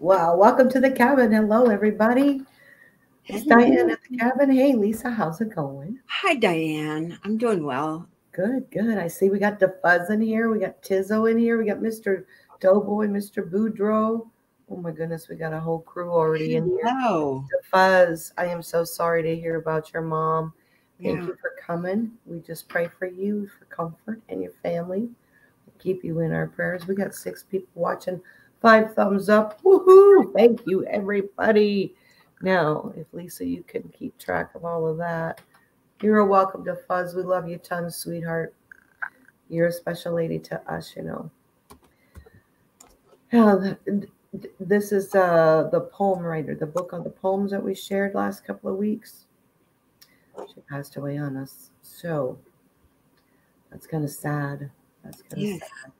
Well, welcome to the cabin. Hello, everybody. It's Diane at the cabin. Hey, Lisa, how's it going? Hi, Diane. I'm doing well. Good, good. I see we got the fuzz in here. We got Tizzo in here. We got Mr. Doughboy, Mr. Boudreaux. Oh my goodness, we got a whole crew already in here. Hello. The fuzz. I am so sorry to hear about your mom. Thank Yeah. you for coming. We just pray for you for comfort and your family. Keep you in our prayers. We got six people watching. Five thumbs up. Woohoo! Thank you, everybody. Now, if Lisa, you can keep track of all of that. You're welcome to Fuzz. We love you tons, sweetheart. You're a special lady to us, you know. Yeah, th- th- this is uh, the poem writer, the book on the poems that we shared last couple of weeks. She passed away on us. So that's kind of sad. That's kind of Yes. sad.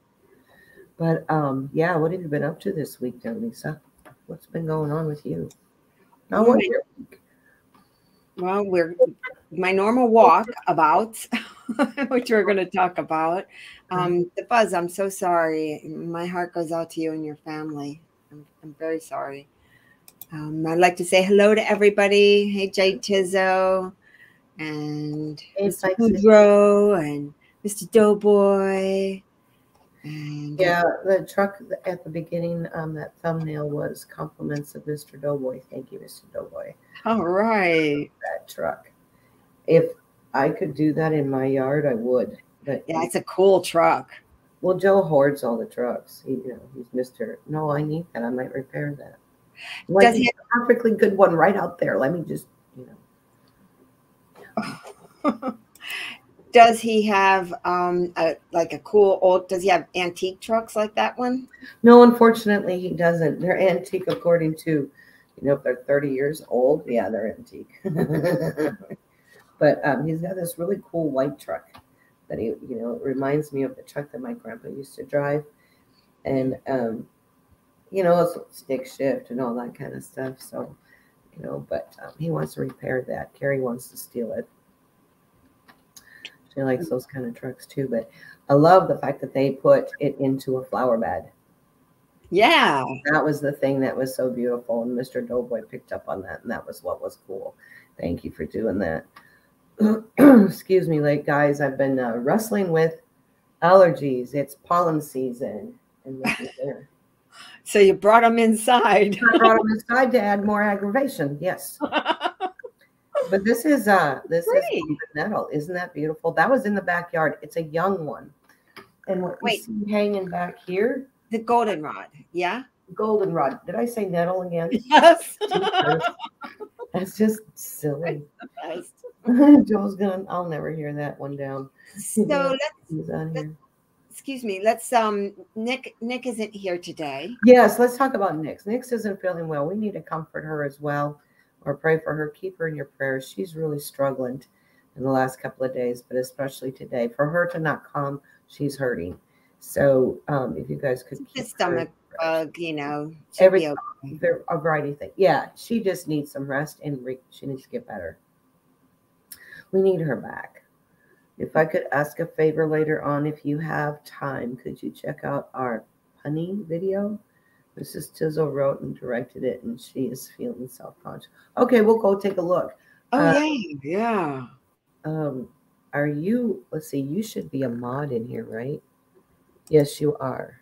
But um, yeah, what have you been up to this week, then, Lisa? What's been going on with you? How was your week? Well, we're my normal walk about, which we're going to talk about. Um, the buzz. I'm so sorry. My heart goes out to you and your family. I'm, I'm very sorry. Um, I'd like to say hello to everybody. Hey, Jay Tizzo, and Hey, Mr. Boudreaux, and Mr. Doughboy, Yeah, the truck at the beginning, um, that thumbnail was compliments of Mr. Doughboy. Thank you, Mr. Doughboy. all right. That truck. If I could do that in my yard, I would. But Yeah, it's a cool truck. well, Joe hoards all the trucks. He, you know, he's Mr. No, I need that. I might repair that. Like, Does he- he's a perfectly good one right out there. Let me just, you know. Does he have um a, like a cool old? Does he have antique trucks like that one? No, unfortunately, he doesn't. They're antique according to, you know, if they're 30 years old, yeah, they're antique. but um, he's got this really cool white truck that he, you know, reminds me of the truck that my grandpa used to drive. And, um, you know, it's stick shift and all that kind of stuff. So, you know, but um, he wants to repair that. Carrie wants to steal it. She likes those kind of trucks too. But I love the fact that they put it into a flower bed Yeah. that was the thing that was so beautiful and mr doughboy picked up on that and that was what was cool thank you for doing that excuse me late guys i've been uh, wrestling with allergies it's pollen season and there. So you brought him inside. i brought them inside to add more aggravation yes but this is uh this Pretty. is nettle isn't that beautiful that was in the backyard it's a young one and what Wait. you see hanging back here the goldenrod. Yeah. goldenrod did i say nettle again Yes. That's just silly. Best. Joel's gonna. I'll never hear that one down. so let's on excuse me. Let's um Nick Nick isn't here today. Yes, let's talk about Nix. Nix isn't feeling well. We need to comfort her as well, or pray for her. Keep her in your prayers. She's really struggling in the last couple of days, but especially today. For her to not come, she's hurting. So, um, if you guys could The keep her stomach bug, you know. Every- okay. there a variety of things. Yeah, she just needs some rest and re- she needs to get better. We need her back. If I could ask a favor later on, if you have time, could you check out our punny video? Mrs. Tizzle wrote and directed it, and she is feeling self-conscious. Okay, we'll go take a look. Oh Uh, yeah, yeah. Um, are you? Let's see. You should be a mod in here, right? Yes, you are.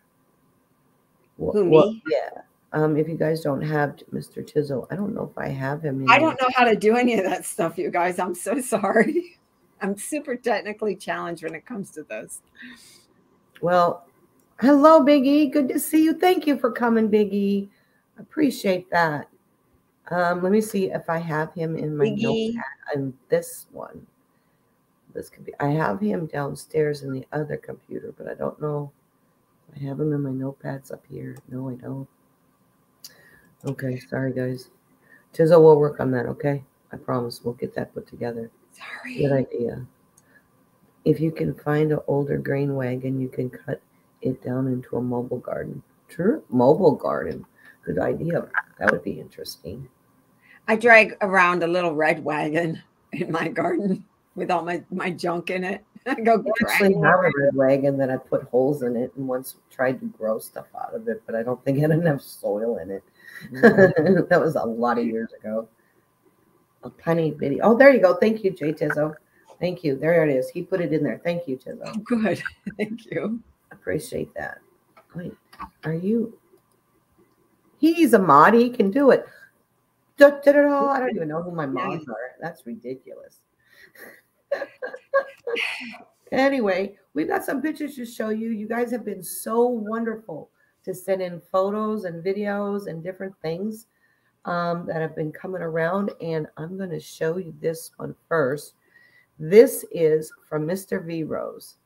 Wh- Who, me? yeah. Um, if you guys don't have Mr. Tizzle, I don't know if I have him. I don't know how to do any of that stuff, you guys. I'm so sorry. I'm super technically challenged when it comes to this. Well, hello, Biggie. Good to see you. Thank you for coming, Biggie. Appreciate that. Um, let me see if I have him in my Biggie. notepad. On this one, this could be. I have him downstairs in the other computer, but I don't know. I have him in my notepads up here. No, I don't. Okay, sorry guys. Tizzle will work on that. Okay, I promise we'll get that put together. Sorry. Good idea. If you can find an older grain wagon, you can cut it down into a mobile garden. True, mobile garden. Good idea. That would be interesting. I drag around a little red wagon in my garden with all my, my junk in it. I Go I actually have a red wagon that I put holes in it and once tried to grow stuff out of it, but I don't think it had enough soil in it. Mm. that was a lot of years ago. A tiny bitty. Oh, there you go. Thank you, Jay Tizzo. Thank you. There it is. He put it in there. Thank you, Tizzo. Oh, good. Thank you. Appreciate that. Wait, are you? He's a mod. He can do it. Da, da, da. I don't even know who my mods are. That's ridiculous. anyway, we've got some pictures to show you. You guys have been so wonderful to send in photos and videos and different things um, that have been coming around. And I'm going to show you this one first. This is from Mr. V Rose.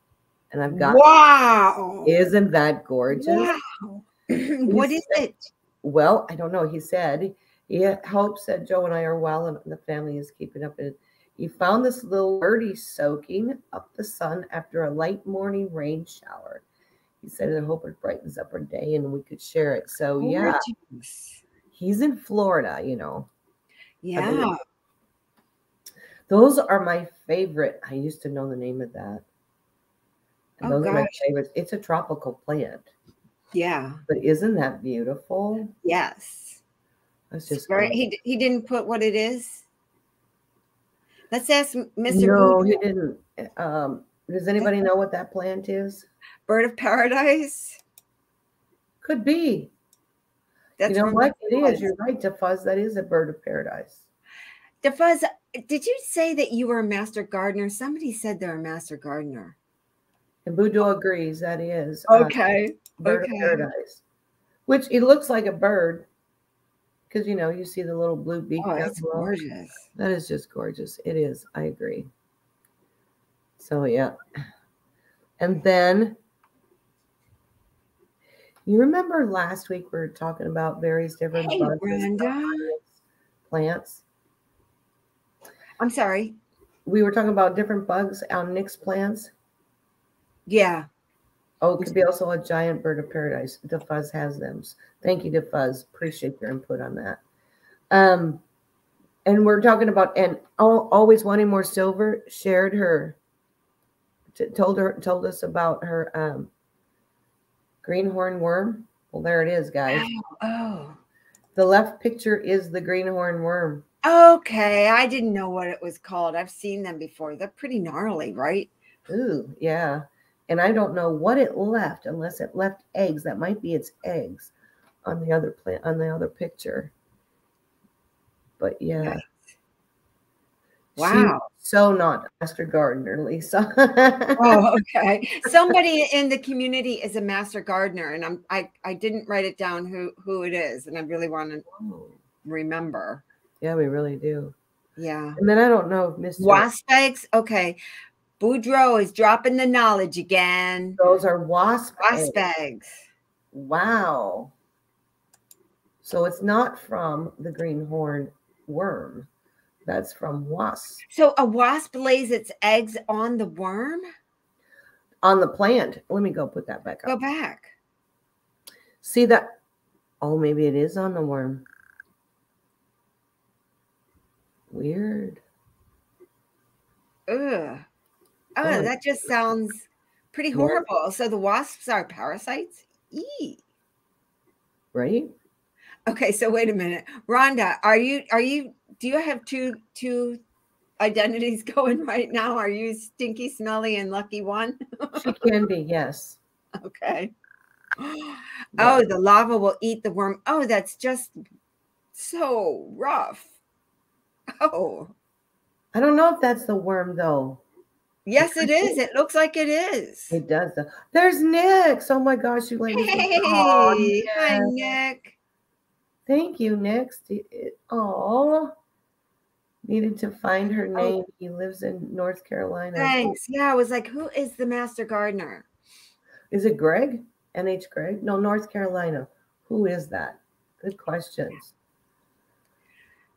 And I've got, Wow. isn't that gorgeous? Wow. what is it? Well, I don't know. He said he hopes that Joe and I are well and the family is keeping up. And he found this little birdie soaking up the sun after a light morning rain shower. He said, I hope it brightens up our day and we could share it. So, yeah, Gorgeous. he's in Florida, you know. Yeah. Those are my favorite. I used to know the name of that. Oh, those are my favorites. It's a tropical plant, Yeah. but isn't that beautiful? Yes. That's just gorgeous. he, he didn't put what it is. Let's ask Mr. No, he didn't. Um, does anybody know what that plant is? Bird of Paradise. Could be. That's you know what? It is. You're right, DeFuzz. That is a bird of paradise. DeFuzz, did you say that you were a master gardener? Somebody said they're a master gardener. And Boudreaux agrees that is uh, Okay. bird okay. of paradise, which it looks like a bird because you know you see the little blue beak. Oh, that's below. gorgeous. That is just gorgeous. It is. I agree. So yeah, and then you remember last week we were talking about various different Hey, bugs Brenda. plants. I'm sorry. We were talking about different bugs on Nick's plants. Yeah. Oh, it could be also a giant bird of paradise. DeFuzz has them. Thank you, DeFuzz. Appreciate your input on that. Um, and we're talking about and always wanting more silver. Shared her, t- told her, told us about her um, greenhorn worm. Well, there it is, guys. Oh. The left picture is the greenhorn worm. Okay. I didn't know what it was called. I've seen them before. They're pretty gnarly, right? Ooh, yeah. And I don't know what it left unless it left eggs. That might be its eggs on the other plant on the other picture. But yeah. Wow. so not Master Gardener, Lisa. Oh, okay. Somebody in the community is a master gardener, and I'm I I didn't write it down who who it is, and I really want to Oh, remember. yeah, we really do. Yeah. And then I don't know if Mr. Wasp eggs. Okay. Boudreaux is dropping the knowledge again. Those are wasp, Wasp eggs. eggs. Wow. So it's not from the greenhorn worm. That's from wasp So a wasp lays its eggs on the worm. on the plant. Let me go put that back up. Go back. See that? Oh, maybe it is on the worm. Weird. Ugh. Oh, Oh. that just sounds pretty horrible. So the wasps are parasites. Eee. Right? Okay, so wait a minute, Rhonda, are you are you do you have two two identities going right now? Are you stinky, smelly, and lucky one? She can be, yes. Okay. Yeah. Oh, the lava will eat the worm. Oh, that's just so rough. Oh, I don't know if that's the worm though. Yes, it is. It looks like it is. It does. There's Nick. Oh my gosh, you ladies. Hey, Oh, hi, Nick. Nick. Thank you, Nick. Oh, needed to find her Oh. name. He lives in North Carolina. Thanks. Yeah, I was like, who is the master gardener? Is it Greg? NH Greg? No, North Carolina. Who is that? Good questions.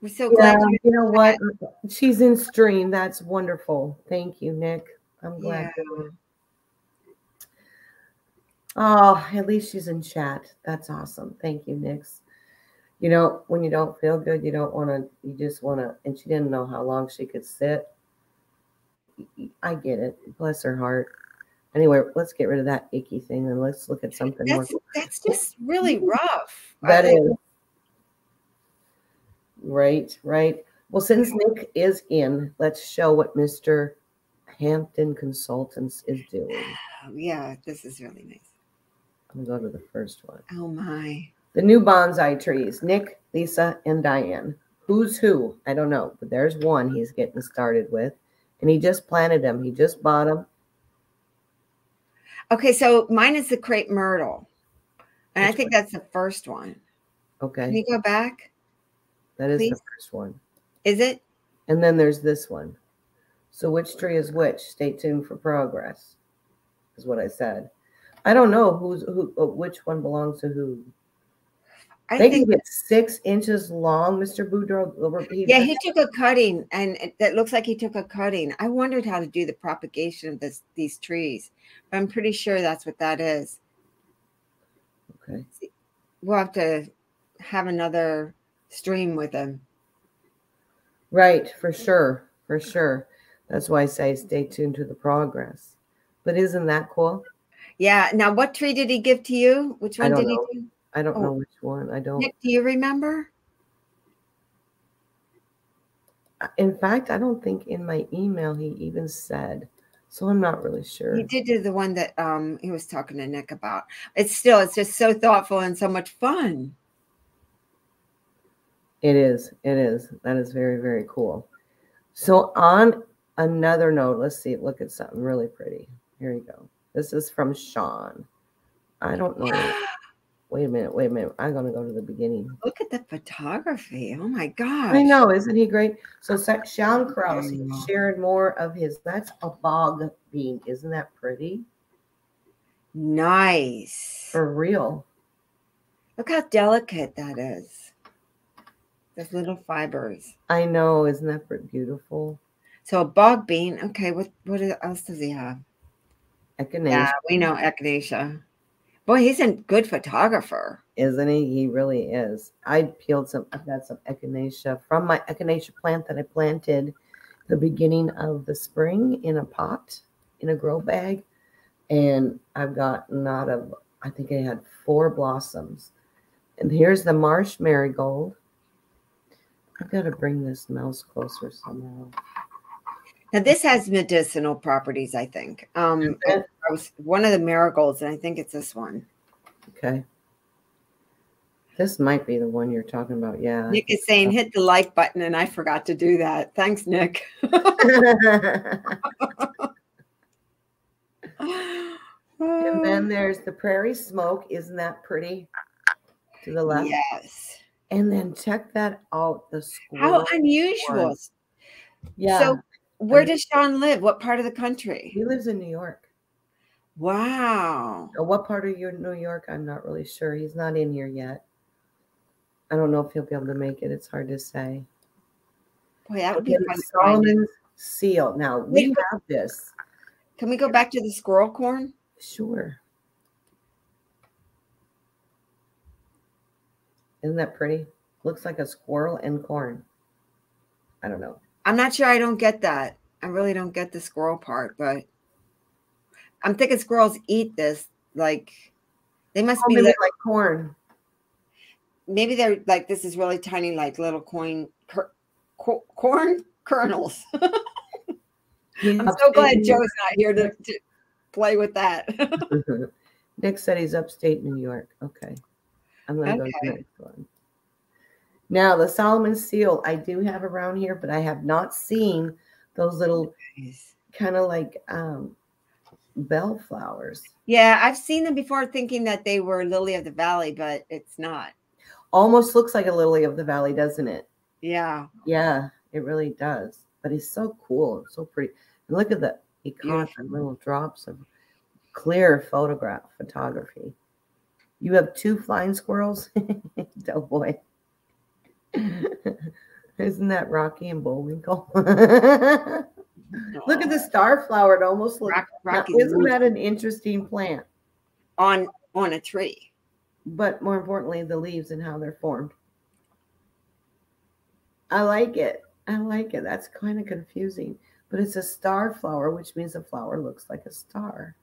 We're so Yeah, glad you know what? She's in stream. That's wonderful. Thank you, Nick. I'm glad. Yeah. Oh, at least she's in chat. That's awesome. Thank you, Nix. You know, when you don't feel good, you don't want to, you just want to, and she didn't know how long she could sit. I get it. Bless her heart. Anyway, let's get rid of that icky thing and let's look at something that's, more. That's just really rough. That I- is right, right. Well, since mm-hmm. Nick is in, let's show what Mr. Hampton Consultants is doing. Oh, yeah, this is really nice. I'm gonna go to the first one. Oh my. The new bonsai trees. Nick, Lisa, and Diane. Who's who? I don't know, but there's one he's getting started with, and he just planted them. He just bought them. Okay, so mine is the crepe myrtle. And I Which think that's the first one. Okay. Can you go back? That is the first one. Is it? And then there's this one. So which tree is which? Stay tuned for progress. Is what I said. I don't know who's who. uh, Which one belongs to who? I they think it's six inches long, Mr. Boudreaux. yeah, he took a cutting and it, that looks like he took a cutting. I wondered how to do the propagation of this these trees. But I'm pretty sure that's what that is. Okay. We'll have to have another stream with him. Right, for sure, for sure. That's why I say stay tuned to the progress. But isn't that cool? Yeah. Now what tree did he give to you? Which one did know. he do? I don't Oh. know which one. I don't. Nick, do you remember? In fact, I don't think in my email he even said. So I'm not really sure. He did do the one that um he was talking to Nick about. It's still it's just so thoughtful and so much fun. It is. It is. That is very, very cool. So, on another note, let's see. Look at something really pretty. Here you go. This is from Sean. I don't know. Wait a minute. Wait a minute. I'm going to go to the beginning. Look at the photography. Oh my God. I know. Isn't he great? So, Sean Krause shared more of his. That's a bog bean. Isn't that pretty? Nice. For real. Look how delicate that is. Those little fibers. I know. Isn't that beautiful? So a bog bean. Okay, what what else does he have? Echinacea, Yeah, we know echinacea. Boy, he's a good photographer. isn't he? He really is. I peeled some. I've got some echinacea from my echinacea plant that I planted the beginning of the spring in a pot in a grow bag, and I've gotten out of. I think I had four blossoms, and here's the marsh marigold. I've got to bring this mouse closer somehow. Now this has medicinal properties, I think. Um Okay. I was one of the marigolds, and I think it's this one. Okay. This might be the one you're talking about. Yeah. Nick is saying hit the like button, and I forgot to do that. Thanks, Nick. and then there's the prairie smoke. Isn't that pretty? To the left. yes. And then check that out. The school. How unusual. Yeah. So where does Sean live? What part of the country? he lives in New York. Wow. What part of your New York? I'm not really sure. He's not in here yet. I don't know if he'll be able to make it. It's hard to say. Boy, that would be Okay, fun. the to find. Solomon's seal. Now we Wait, have this. Can we go back to the squirrel corn? Sure. Isn't that pretty? Looks like a squirrel and corn. I don't know. I'm not sure I don't get that. I really don't get the squirrel part, but I'm thinking squirrels eat this. Like they must Oh, be maybe li- like corn. maybe they're like this is really tiny, like little coin cor- cor- corn kernels. I'm so glad Joe's not here to, to play with that. Nick said he's upstate New York. Okay. I'm going to go to the next one. Now, the Solomon seal I do have around here, but I have not seen those little kind of like um, bell flowers. yeah, I've seen them before thinking that they were lily of the valley, but it's not. Almost looks like a lily of the valley, doesn't it? Yeah. Yeah, it really does. But he's so cool, so pretty. And look at the he caught the little drops of clear photograph photography. You have two flying squirrels, Del oh, boy. Isn't that Rocky and Bullwinkle? Look at the star flower. It almost looks. Rock, Now, isn't that an interesting plant? on on a tree. But more importantly, the leaves and how they're formed. I like it. I like it. That's kind of confusing. but it's a star flower, which means the flower looks like a star.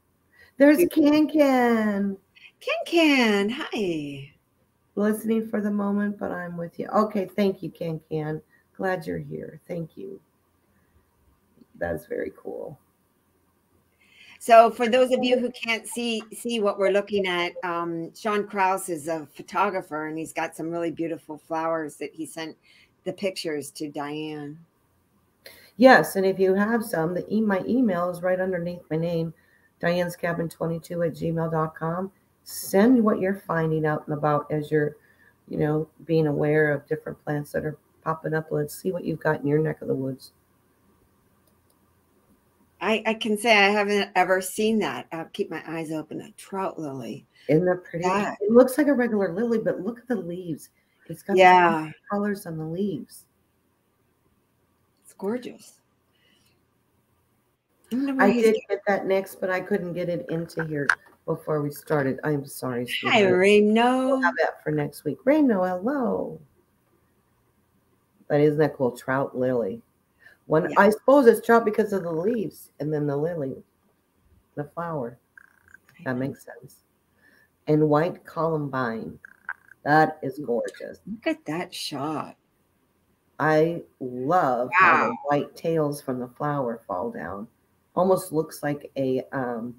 There's Can Can. Can Can, hi. Listening for the moment, but I'm with you. Okay, thank you, Can Can. Glad you're here. Thank you. That's very cool. So for those of you who can't see see what we're looking at, um, Sean Kraus is a photographer and he's got some really beautiful flowers that he sent the pictures to Diane. Yes, and if you have some, the e- my email is right underneath my name, Diane's Cabin 22 at gmail.com. Send what you're finding out and about as you're, you know, being aware of different plants that are popping up. Let's see what you've got in your neck of the woods. I, I can say I haven't ever seen that. I'll keep my eyes open. A trout lily. Isn't that pretty? Yeah. It looks like a regular lily, but look at the leaves. It's got Yeah, colors on the leaves. it's gorgeous. I I did get that next, but I couldn't get it into here before we started. I'm sorry. Hi, sweetheart. Reno. We'll have that for next week. Reno, hello. But isn't that cool? Trout lily. One, Yeah. I suppose it's trout because of the leaves and then the lily, the flower. That makes sense. And white columbine. That is gorgeous. Look at that shot. I love how the white tails from the flower fall down. Almost looks like a um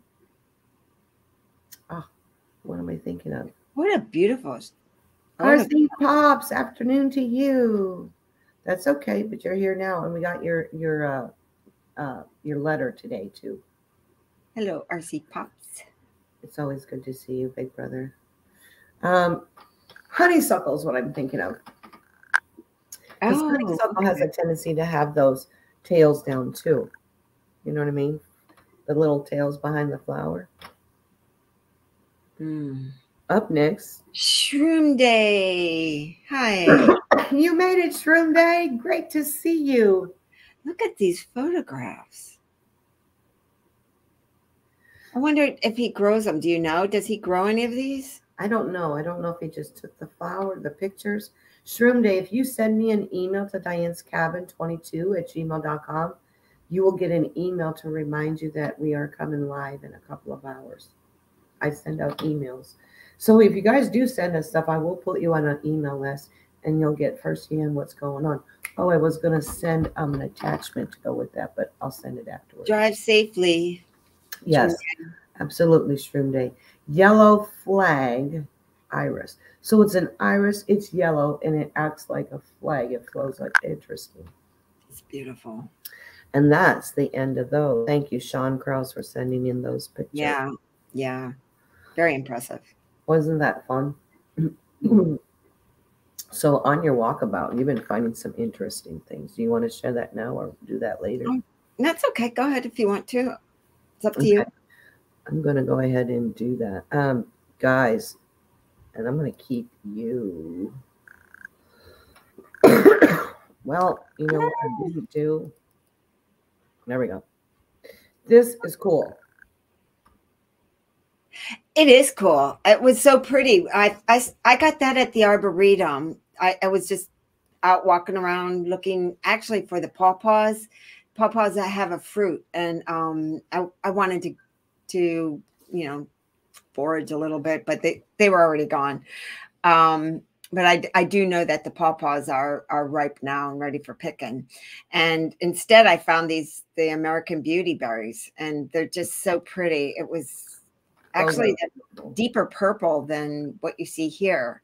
what am I thinking of? What a beautiful. a- RC Pops, afternoon to you. That's okay, but you're here now, and we got your your uh, uh, your letter today too. Hello, RC Pops. It's always good to see you, big brother. Um, honeysuckle is what I'm thinking of. Oh, honeysuckle has a tendency to have those tails down too. You know what I mean? The little tails behind the flower. Mm. Up next, Shroom Day. Hi. you made it, Shroom Day. Great to see you. Look at these photographs. I wonder if he grows them. Do you know? Does he grow any of these? I don't know. I don't know if he just took the flower, the pictures. Shroom Day, if you send me an email to Diane's Cabin 22 at gmail.com, you will get an email to remind you that we are coming live in a couple of hours. I send out emails. So if you guys do send us stuff, I will put you on an email list and you'll get firsthand what's going on. Oh, I was going to send um, an attachment to go with that, but I'll send it afterwards. Drive safely. Yes, absolutely, Shroom Day. Yellow flag iris. So it's an iris, it's yellow, and it acts like a flag. It flows like interesting. It's beautiful. And that's the end of those. Thank you, Sean Krause, for sending in those pictures. Yeah. Yeah. Very impressive. Wasn't that fun? so on your walkabout, you've been finding some interesting things. Do you want to share that now or do that later? Um, That's okay. Go ahead if you want to. It's up to you. I'm going to go ahead and do that. Um, guys, and I'm going to keep you. well, you know what I didn't do? There we go. This is cool. It is cool. It was so pretty. I I, I got that at the Arboretum. I, I was just out walking around looking actually for the pawpaws. Pawpaws that have a fruit. And um I, I wanted to to, you know, forage a little bit, but they, they were already gone. Um but I, I do know that the pawpaws are are ripe now and ready for picking. And instead I found these the American beauty berries and they're just so pretty. It was actually Oh, deeper purple than what you see here.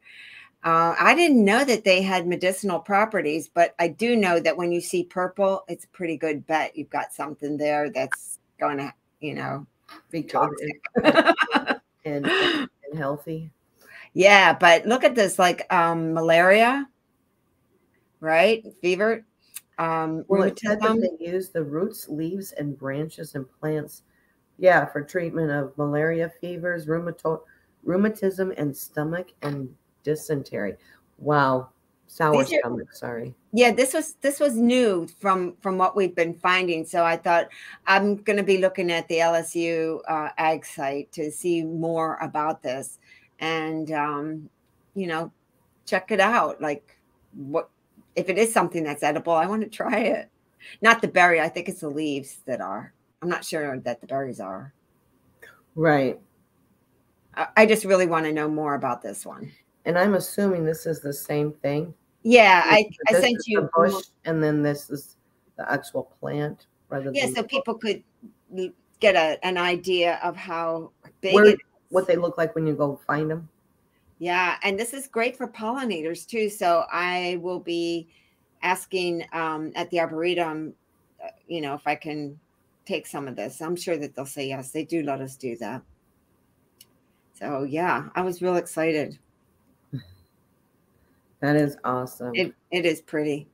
Uh, I didn't know that they had medicinal properties, but I do know that when you see purple, it's a pretty good bet you've got something there that's going to, you know, be toxic. and, and, and healthy. yeah, but look at this like um, malaria, right? Fever, um, Well, it said that they use the roots, leaves, and branches and plants, yeah, for treatment of malaria, fevers, rheumato- rheumatism, and stomach and dysentery. Wow, sour These are- stomach. Sorry. yeah this was this was new from from what we've been finding so i thought i'm going to be looking at the lsu uh, ag site to see more about this and um you know check it out like what if it is something that's edible i want to try it Not the berry. I think it's the leaves that are. I'm not sure that the berries are. Right. I, I just really want to know more about this one. And I'm assuming this is the same thing. Yeah, I, I This sent you. the bush, and then this is the actual plant rather Yeah, than so people could get a, an idea of how big Where- what they look like when you go find them. Yeah, and this is great for pollinators too. So I will be asking um, at the arboretum, uh, you know, if I can take some of this. I'm sure that they'll say yes. They do let us do that. So yeah, I was real excited. That is awesome. It it is pretty.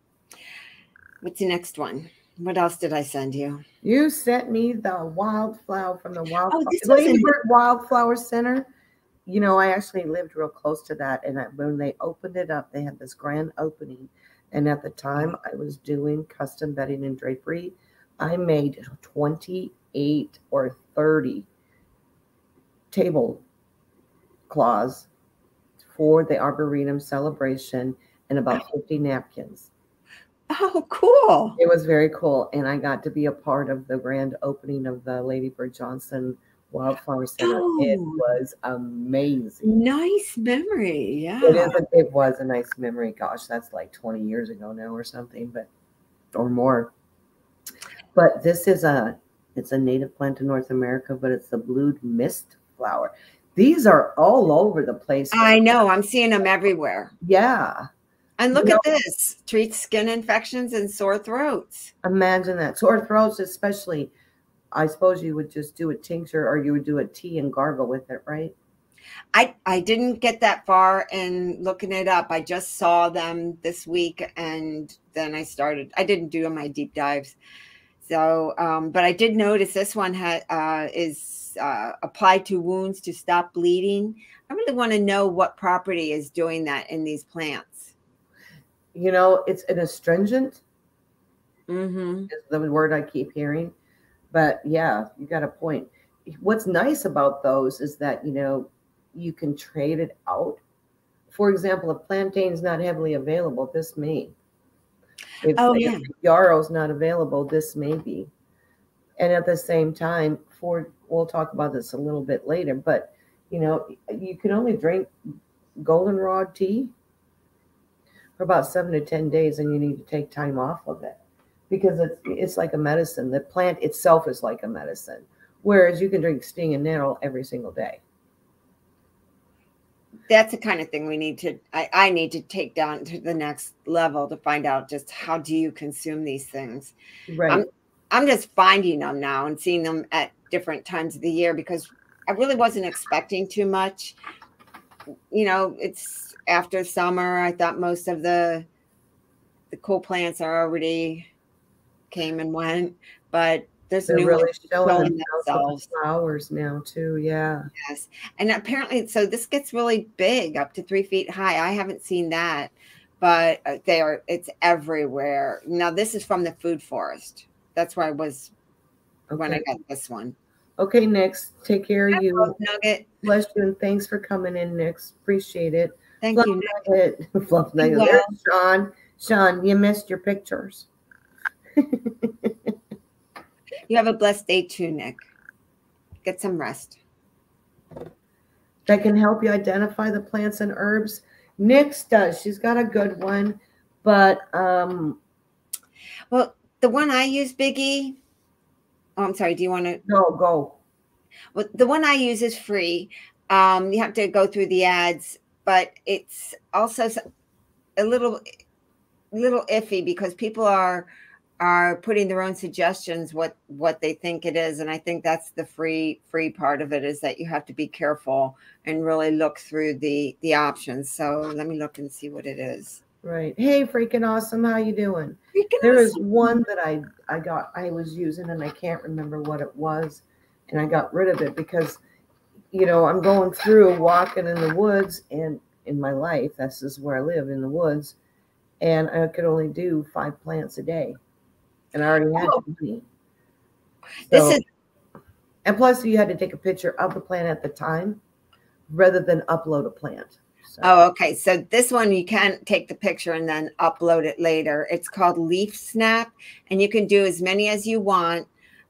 What's the next one? What else did I send you? you sent me the wildflower from the wild Oh, Lady Bird Wildflower Center. You know, I actually lived real close to that, and I, when they opened it up, they had this grand opening. And at the time, I was doing custom bedding and drapery. I made twenty-eight or thirty table cloths for the arboretum celebration, and about fifty napkins. Oh, cool. It was very cool, and I got to be a part of the grand opening of the Lady Bird Johnson Wildflower Center. It Oh. was amazing. Nice memory. Yeah. It is. A, it was a nice memory. Gosh, that's like twenty years ago now, or something, but or more. But this is a. It's a native plant to North America, but it's the blue mist flower. These are all over the place. I know. I'm seeing them everywhere. yeah. And look You at this treats skin infections and sore throats. Imagine that. Sore throats, especially. I suppose you would just do a tincture or you would do a tea and gargle with it, right? I, I didn't get that far in looking it up. I just saw them this week and then I started, I didn't do my deep dives. So, um, but I did notice this one had, uh, is uh, applied to wounds to stop bleeding. I really want to know what property is doing that in these plants. You know, it's an astringent, Mm-hmm. is the word I keep hearing. But yeah, you got a point. What's nice about those is that, you know, you can trade it out. For example, if plantain's not heavily available, this may. If, Oh, if yeah. yarrow's not available, this may be. And at the same time, for we'll talk about this a little bit later, but you know, you can only drink goldenrod tea for about seven to ten days, and you need to take time off of it because it's it's like a medicine. The plant itself is like a medicine, whereas you can drink stinging nettle every single day. That's the kind of thing we need to, I, I need to take down to the next level to find out just how do you consume these things. Right. I'm just finding them now and seeing them at different times of the year because I really wasn't expecting too much. You know, it's after summer. I thought most of the the cool plants are already came and went, but there's They're new really showing themselves with themselves. the flowers now too. Yeah. Yes, and apparently, so this gets really big, up to three feet high. I haven't seen that, but uh, they are. It's everywhere. Now this is from the food forest. That's where I was when I got this one. Okay, next. Take care of you. Nugget. Bless you and thanks for coming in, Nix. Appreciate it. Thank Fluff you. nugget. Fluff nugget. There's Sean. Sean, you missed your pictures. You have a blessed day too, Nick. Get some rest. that can help you identify the plants and herbs. Nix does. She's got a good one, but um, Well, the one I use, Biggie. Oh, I'm sorry. Do you want to? no, go. Well, the one I use is free. Um, you have to go through the ads, but it's also a little, little iffy because people are are putting their own suggestions what what they think it is, and I think that's the free free part of it is that you have to be careful and really look through the the options. So let me look and see what it is. Right. Hey, freaking awesome. How you doing? Freaking There is awesome. one that I I got I was using and I can't remember what it was, and I got rid of it because, you know, I'm going through walking in the woods and in my life, this is where I live in the woods, and I could only do five plants a day, and I already had Oh. twenty. This is and plus you had to take a picture of the plant at the time, rather than upload a plant. So. Oh, okay. So this one you can take the picture and then upload it later. It's called Leaf Snap, and you can do as many as you want.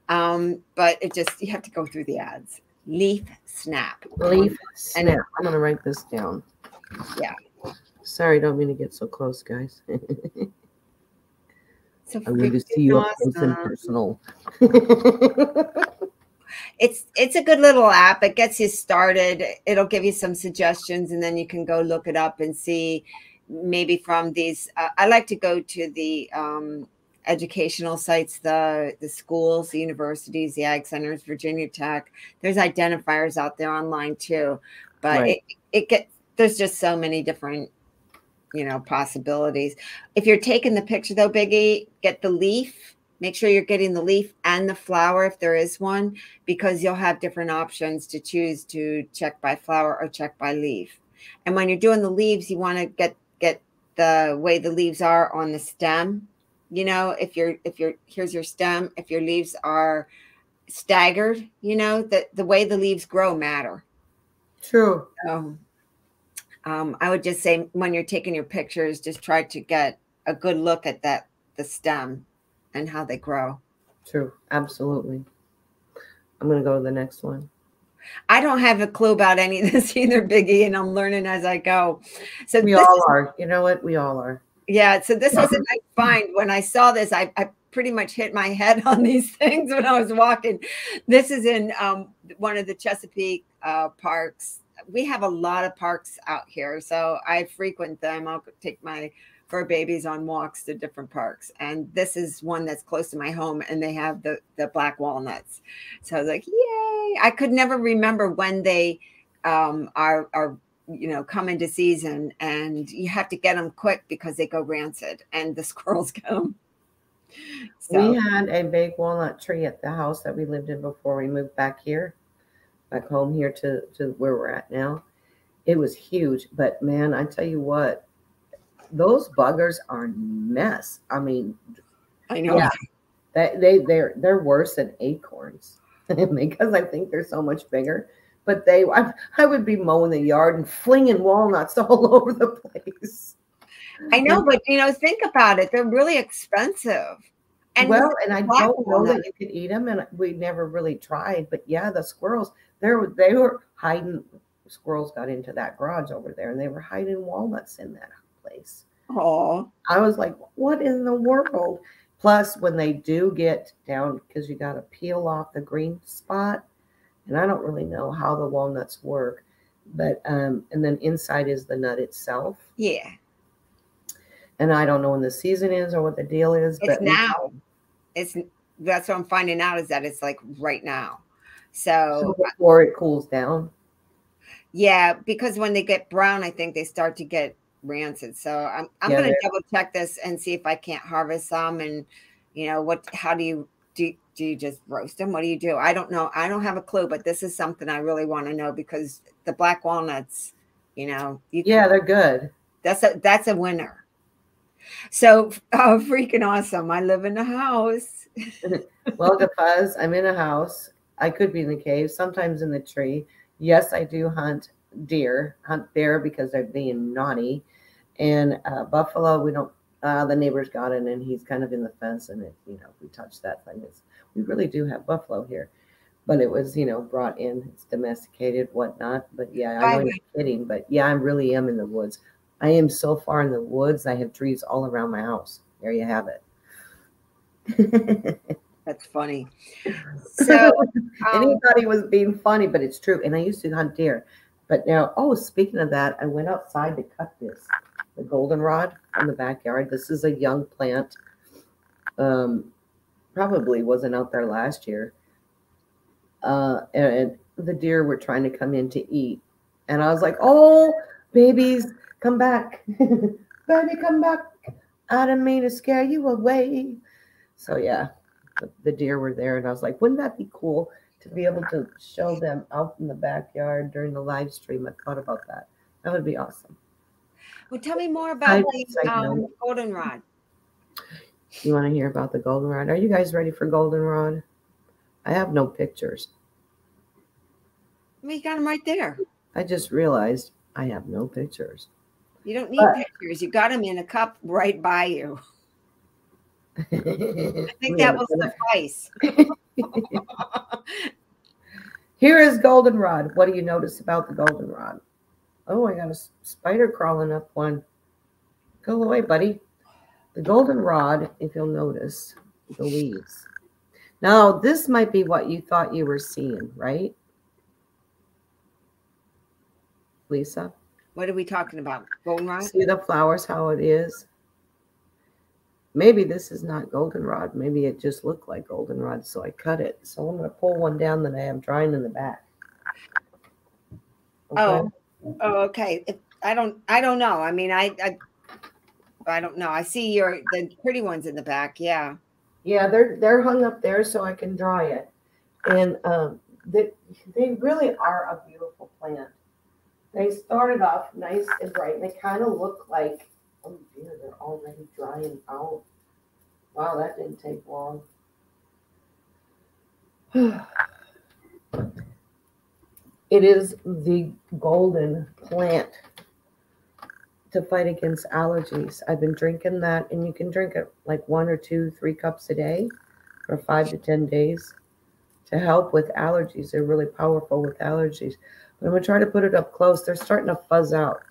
Um, but it just you have to go through the ads. Leaf Snap. Leaf snap. I'm gonna write this down. Yeah. Sorry, don't mean to get so close, guys. So I need to see you up close and awesome. personal. it's it's a good little app it gets you started it'll give you some suggestions and then you can go look it up and see maybe from these uh, i like to go to the um, educational sites the the schools the universities the ag centers virginia tech there's identifiers out there online too but Right. it, it gets there's just so many different you know possibilities. If you're taking the picture though biggie get the leaf. Make sure you're getting the leaf and the flower if there is one because you'll have different options to choose to check by flower or check by leaf. And when you're doing the leaves you want to get get the way the leaves are on the stem. You know if you're if you're here's your stem. If your leaves are staggered you know that the way the leaves grow matter. True. so um, I would just say when you're taking your pictures, just try to get a good look at that the stem and how they grow. True. Absolutely. I'm gonna go to the next one. I don't have a clue about any of this either, Biggie, and I'm learning as I go. So We all are. You know what? We all are. yeah, so this was a nice find. When I saw this, I, I pretty much hit my head on these things when I was walking. This is in um, one of the Chesapeake uh, parks. We have a lot of parks out here, so I frequent them. I'll take my fur babies on walks to different parks, and this is one that's close to my home, and they have the the black walnuts. So I was like, "Yay!" I could never remember when they um, are are you know come into season and you have to get them quick because they go rancid and the squirrels get them so We had a big walnut tree at the house that we lived in before we moved back here, back home here to, to where we're at now. It was huge, but man, I tell you what, those buggers are mess. I mean, i know Yeah. they, they they're they're worse than acorns because I think they're so much bigger. But they, I, I would be mowing the yard and flinging walnuts all over the place. i know but you know think about it they're really expensive and well, and I don't know that you could eat them, and we never really tried. But yeah, the squirrels, they were they were hiding. Squirrels got into that garage over there, and they were hiding walnuts in that place. oh I was like, what in the world? Plus, when they do get down, because you got to peel off the green spot, and I don't really know how the walnuts work, but um, and then inside is the nut itself, yeah and I don't know when the season is or what the deal is. it's but we- now it's that's what i'm finding out is that it's like right now so so before it cools down. Yeah, because when they get brown, I think they start to get rancid. So I'm I'm Yeah, gonna double check this and see if I can't harvest some. And you know what? How do you do? Do you just roast them? What do you do? I don't know. I don't have a clue. But this is something I really want to know because the black walnuts, you know, you can- Yeah, they're good. that's a that's a winner. So oh, freaking awesome! I live in a house. Well, the fuzz, I'm in a house. I could be in the cave, sometimes in the tree. Yes, I do hunt deer, hunt bear because they're being naughty. And uh, buffalo, we don't, uh, the neighbor's got it and he's kind of in the fence. And it, you know, if we touch that thing, it's, we really do have buffalo here. But it was, you know, brought in, it's domesticated, whatnot. But yeah, I know Right. you're kidding. But yeah, I really am in the woods. I am so far in the woods. I have trees all around my house. There you have it. That's funny. So and um, he was being funny, but it's true. And I used to hunt deer. But now, oh, speaking of that, I went outside to cut this, the goldenrod in the backyard. This is a young plant. Um, probably wasn't out there last year. Uh, and the deer were trying to come in to eat. And I was like, oh, babies, come back. Baby, come back. I didn't mean to scare you away. So, yeah, the, the deer were there. And I was like, wouldn't that be cool to be able to show them out in the backyard during the live stream? I thought about that. That would be awesome. well, tell me more about the um, goldenrod. You want to hear about the goldenrod? Are you guys ready for goldenrod? I have no pictures. We got them right there. I just realized I have no pictures. You don't need but, pictures. You got them in a cup right by you. I think that will suffice. Here is goldenrod. What do you notice about the goldenrod? Oh, I got a spider crawling up one. Go away, buddy. The goldenrod, if you'll notice, the leaves. Now, this might be what you thought you were seeing, right? Lisa? What are we talking about? Goldenrod? See the flowers, how it is? Maybe this is not goldenrod. Maybe it just looked like goldenrod, so I cut it. So I'm going to pull one down that I am drying in the back. Okay. Oh, oh, okay. If, I don't, I don't know. I mean, I, I, I don't know. I see your the pretty ones in the back. Yeah. Yeah, they're they're hung up there so I can dry it, and um, they they really are a beautiful plant. They started off nice and bright, and they kind of look like Oh dear, they're already drying out. Wow, that didn't take long. it is the golden plant to fight against allergies. I've been drinking that, and you can drink it like one or two, three cups a day for five to 10 days to help with allergies. They're really powerful with allergies. But I'm going to try to put it up close. They're starting to fuzz out.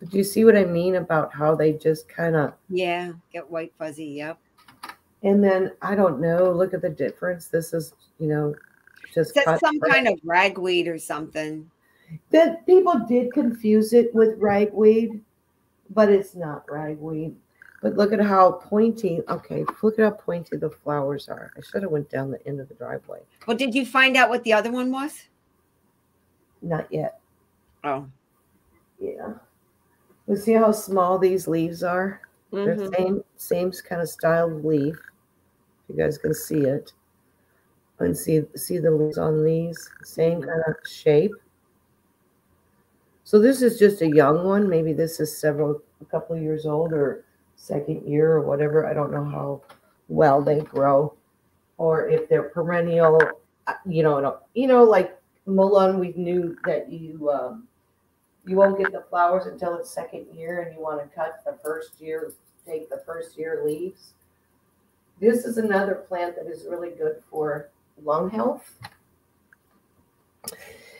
But do you see what I mean about how they just kind of yeah get white fuzzy? Yep. And then I don't know. Look at the difference. This is you know just some kind of ragweed or something. That people did confuse it with ragweed, but it's not ragweed. But look at how pointy. Okay, look at how pointy the flowers are. I should have went down the end of the driveway. Well, did you find out what the other one was? Not yet. Oh. Yeah. We see how small these leaves are? Mm-hmm. They're same same kind of style of leaf. If you guys can see it. And see see the leaves on these, same kind of shape. So this is just a young one. Maybe this is several a couple years old or second year or whatever. I don't know how well they grow, or if they're perennial. Uh, you know, you know, like Mullein, we knew that you um, you won't get the flowers until its second year and you want to cut the first year, take the first year leaves. This is another plant that is really good for lung health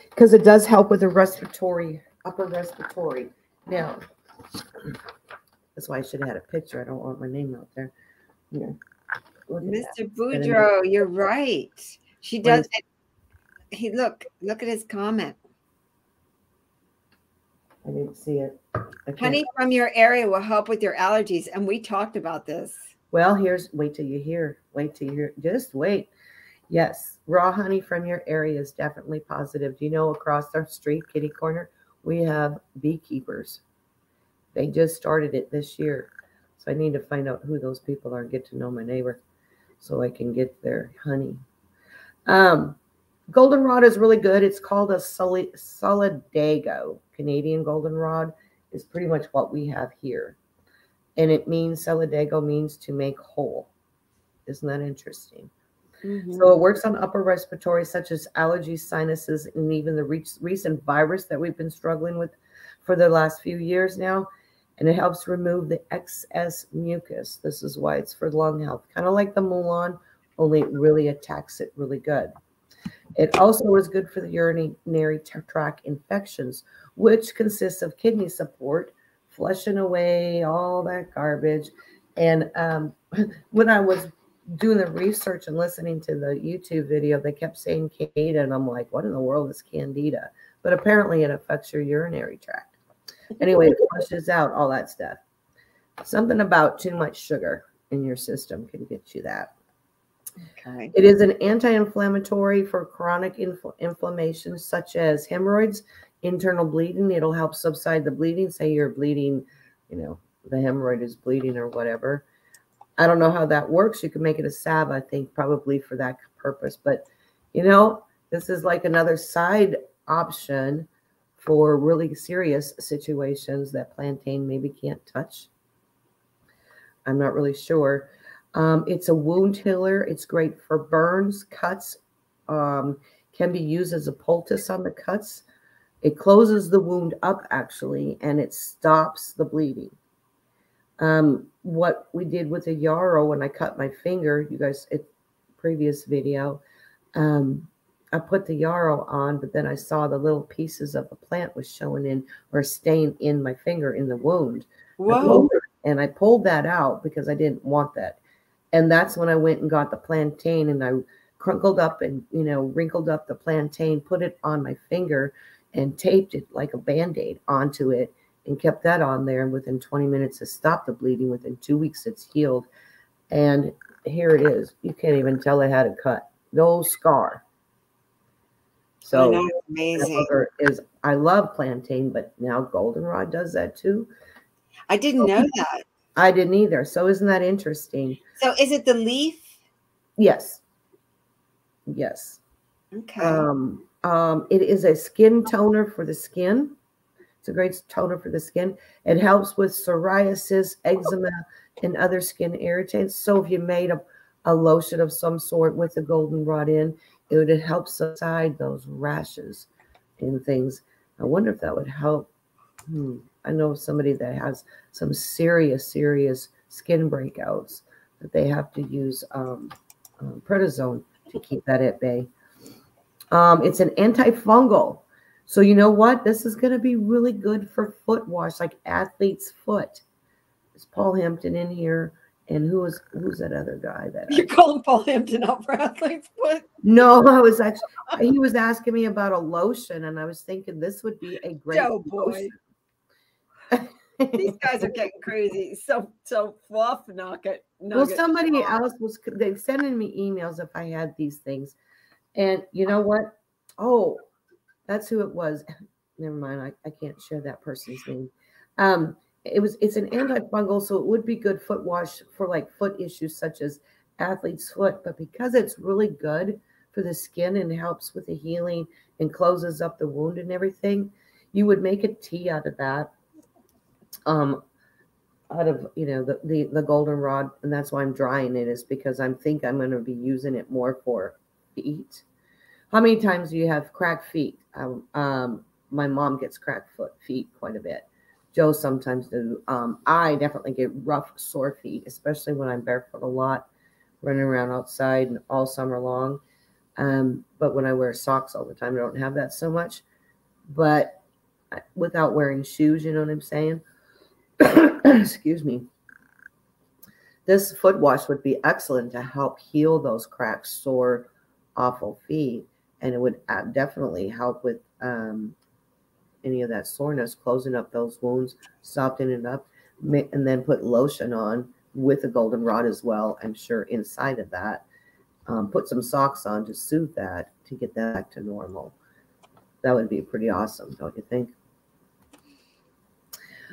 because it does help with the respiratory, upper respiratory. Now, that's why I should have had a picture. I don't want my name out there. Yeah. Mr. Boudreau, you're right. She does. He look, look at his comment. I didn't see it. Honey from your area will help with your allergies. And we talked about this. Well, here's wait till you hear. Wait till you hear. Just wait. Yes, raw honey from your area is definitely positive. Do you know across our street, kitty corner, we have beekeepers. They just started it this year. So I need to find out who those people are and get to know my neighbor so I can get their honey. Um, goldenrod is really good. It's called a solidago. Canadian goldenrod is pretty much what we have here. And it means solidago means to make whole. Isn't that interesting? Mm-hmm. So it works on upper respiratory, such as allergies, sinuses, and even the re- recent virus that we've been struggling with for the last few years now. And it helps remove the excess mucus. This is why it's for lung health, kind of like the Mullein, only it really attacks it really good. It also is good for the urinary tract infections, which consists of kidney support, flushing away all that garbage. And um, when I was doing the research and listening to the YouTube video, they kept saying candida, and I'm like, what in the world is candida? But apparently, it affects your urinary tract. Anyway, it flushes out all that stuff. Something about too much sugar in your system can get you that. Okay. It is an anti-inflammatory for chronic infl- inflammation such as hemorrhoids, internal bleeding. It'll help subside the bleeding. Say you're bleeding, you know, the hemorrhoid is bleeding or whatever. I don't know how that works. You can make it a salve, I think, probably for that purpose. But, you know, this is like another side option for really serious situations that plantain maybe can't touch. I'm not really sure. Um, it's a wound healer. It's great for burns, cuts, um, can be used as a poultice on the cuts It closes the wound up actually, and it stops the bleeding. Um, what we did with the yarrow when I cut my finger, you guys, it previous video, um, I put the yarrow on, but then I saw the little pieces of the plant was showing in or staying in my finger in the wound. Whoa. And I pulled that out because I didn't want that. And that's when I went and got the plantain and I crunkled up and, you know, wrinkled up the plantain, put it on my finger and taped it like a band aid onto it and kept that on there. And within 20 minutes, it stopped the bleeding. Within two weeks, it's healed. And here it is. You can't even tell I had a cut. No scar. So know, amazing. Is I love plantain, but now goldenrod does that too. I didn't know that. I didn't either. So isn't that interesting? So is it the leaf? Yes. Yes. Okay. Um, um, it is a skin toner for the skin. It's a great toner for the skin. It helps with psoriasis, eczema, and other skin irritants. So if you made a, a lotion of some sort with the goldenrod in, it would help subside those rashes and things. I wonder if that would help. Hmm. I know somebody that has some serious, serious skin breakouts that they have to use um, um, prednisone to keep that at bay. Um, it's an antifungal. So you know what? This is going to be really good for foot wash, like athlete's foot. Is Paul Hampton in here? And who was who's that other guy that you're I, calling Paul Hampton out for athlete's foot? No, I was actually he was asking me about a lotion, and I was thinking this would be a great oh boy. These guys are getting crazy. So so fluff nugget. Well, somebody else was they sending me emails if I had these things, and you know what? Oh, that's who it was. Never mind. I, I can't share that person's name. Um, it was it's an antifungal, so it would be good foot wash for like foot issues such as athlete's foot. But because it's really good for the skin and helps with the healing and closes up the wound and everything, you would make a tea out of that. Um, out of you know the, the the goldenrod, and that's why I'm drying it is because I'm think I'm going to be using it more for feet. How many times do you have cracked feet? Um, um, my mom gets cracked foot feet quite a bit. Joe sometimes do. Um, I definitely get rough sore feet, especially when I'm barefoot a lot, running around outside and all summer long. Um, but when I wear socks all the time, I don't have that so much. But uh, without wearing shoes, you know what I'm saying? Excuse me. This foot wash would be excellent to help heal those cracked, sore, awful feet and it would uh, definitely help with um, any of that soreness, closing up those wounds, softening it up, and then put lotion on with a goldenrod as well. I'm sure inside of that, um, put some socks on to soothe that to get that back to normal. That would be pretty awesome, don't you think?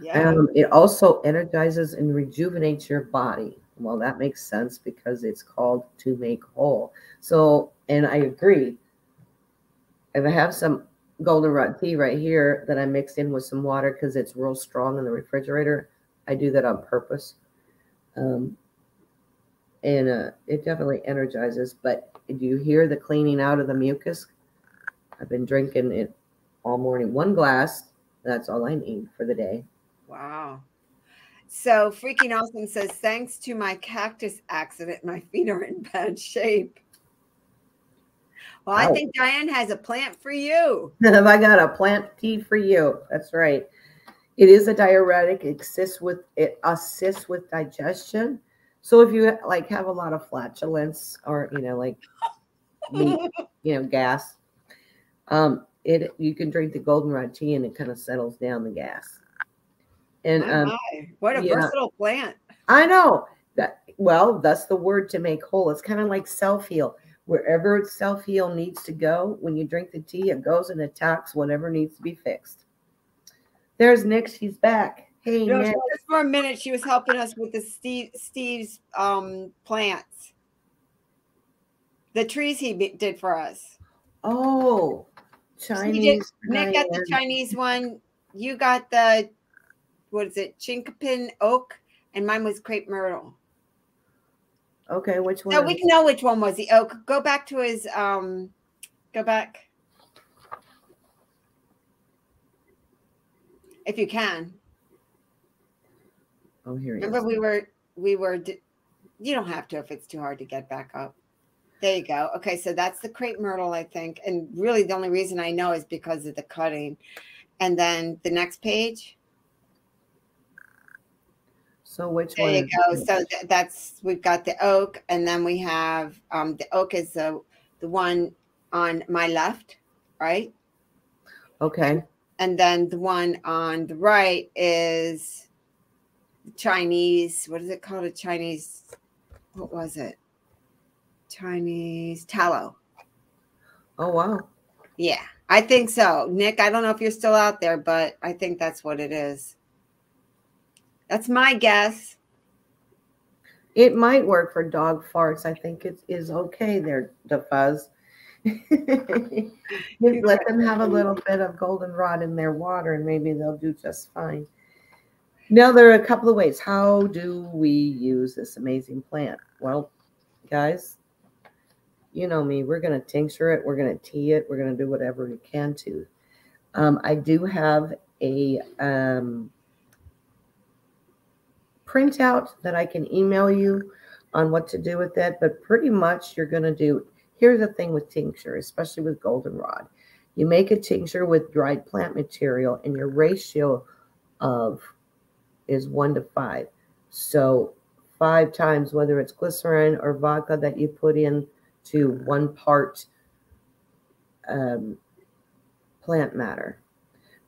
Yeah. Um, it also energizes and rejuvenates your body. Well, that makes sense because it's called to make whole. So, and I agree if I have some goldenrod tea right here that I mixed in with some water because it's real strong in the refrigerator, I do that on purpose. Um, and uh, it definitely energizes. But do you hear the cleaning out of the mucus? I've been drinking it all morning. One glass, that's all I need for the day. Wow. So freaking awesome says, thanks to my cactus accident, my feet are in bad shape. Well, I think Diane has a plant for you. Have I got a plant tea for you? That's right. It is a diuretic. It assists with it assists with digestion. So if you like have a lot of flatulence or you know like meat, you know gas, um, it you can drink the goldenrod tea and it kind of settles down the gas. And um, what a versatile plant! I know that. Well, that's the word to make whole. It's kind of like self heal Wherever self heal needs to go, when you drink the tea, it goes and attacks whatever needs to be fixed. There's Nick. She's back. Hey, no, Nick. Just for a minute, she was helping us with the Steve Steve's um, plants, the trees he did for us. Oh, Chinese. Nick got the Chinese one. You got the what is it? Chinkapin oak, and mine was crepe myrtle. Okay, which one? No, we can know which one was the oak. Go back to his um go back. if you can. Oh, here he Remember, is. we were we were. You don't have to if it's too hard to get back up. There you go. Okay, so that's the crepe myrtle, I think, and really the only reason I know is because of the cutting. And then the next page. So which There one? you go. So th- that's we've got the oak, and then we have um the oak is the the one on my left, right? Okay. And then the one on the right is Chinese. What is it called? A Chinese. What was it? Chinese tallow. Oh wow. Yeah, I think so. Nick, I don't know if you're still out there, but I think that's what it is. That's my guess. It might work for dog farts. I think it is okay there, the fuzz. Let them have a little bit of goldenrod in their water and maybe they'll do just fine. Now, there are a couple of ways. How do we use this amazing plant? Well, guys, you know me. We're going to tincture it, we're going to tea it, we're going to do whatever we can to. Um, I do have a um, printout that I can email you on what to do with it, but pretty much you're going to do. Here's the thing with tincture, especially with goldenrod. You make a tincture with dried plant material, and your ratio of is one to five. So five times, whether it's glycerin or vodka that you put in to one part um, plant matter.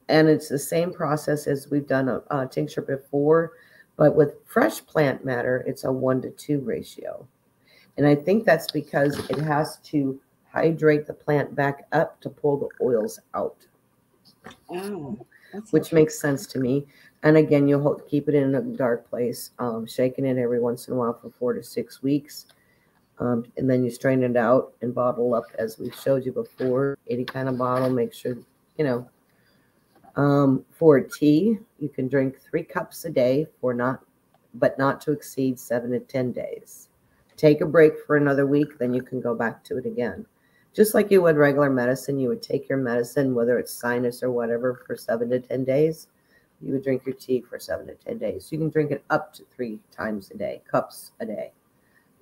And it's the same process as we've done a, a tincture before, but with fresh plant matter, it's a one to two ratio. And I think that's because it has to hydrate the plant back up to pull the oils out, Oh, which makes sense to me. And again, you'll hold, keep it in a dark place, um, shaking it every once in a while for four to six weeks. Um, and then you strain it out and bottle up as we showed you before. Any kind of bottle, make sure, you know. Um, for tea, you can drink three cups a day for not, but not to exceed seven to 10 days. Take a break for another week, then you can go back to it again. Just like you would regular medicine, you would take your medicine, whether it's sinus or whatever, for seven to 10 days. You would drink your tea for seven to 10 days. You can drink it up to three times a day, cups a day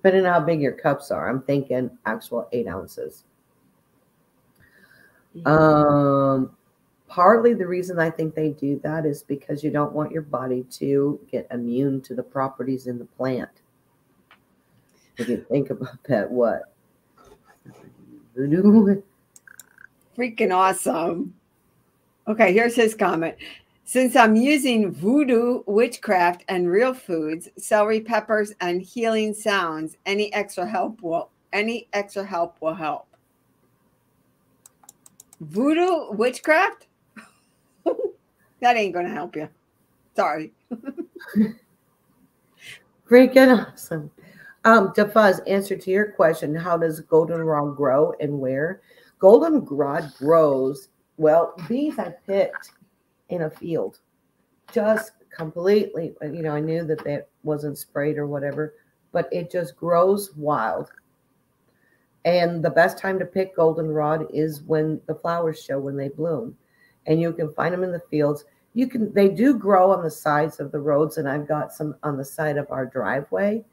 depending on how big your cups are. I'm thinking actual eight ounces. Um, partly the reason I think they do that is because you don't want your body to get immune to the properties in the plant. If you think about that, what? Freaking awesome. Okay, here's his comment. Since I'm using voodoo, witchcraft, and real foods, celery peppers, and healing sounds, any extra help will any extra help will help. Voodoo, witchcraft? That ain't gonna help you. Sorry. Freaking awesome. Um, DeFuzz, answer to your question, how does goldenrod grow and where? Goldenrod grows, well, these I picked in a field. Just completely, you know, I knew that that wasn't sprayed or whatever, but it just grows wild. And the best time to pick goldenrod is when the flowers show when they bloom. And you can find them in the fields you can they do grow on the sides of the roads and i've got some on the side of our driveway.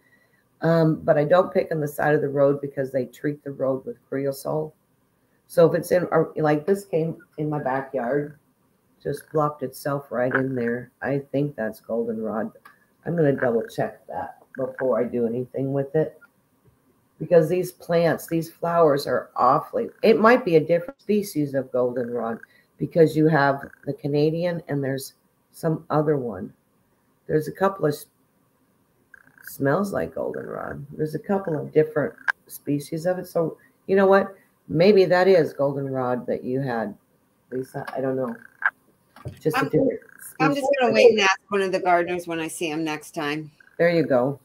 Um, but i don't pick on the side of the road because they treat the road with creosote so if it's in or like this came in my backyard just blocked itself right in there. I think that's goldenrod. I'm going to double check that before i do anything with it. Because these plants these flowers are awfully it might be a different species of goldenrod because you have the Canadian and there's some other one. There's a couple of smells like goldenrod. There's a couple of different species of it. So you know what? Maybe that is goldenrod that you had, Lisa. I don't know. Just a I'm- different. I'm just gonna wait and ask one of the gardeners when I see him next time. There you go.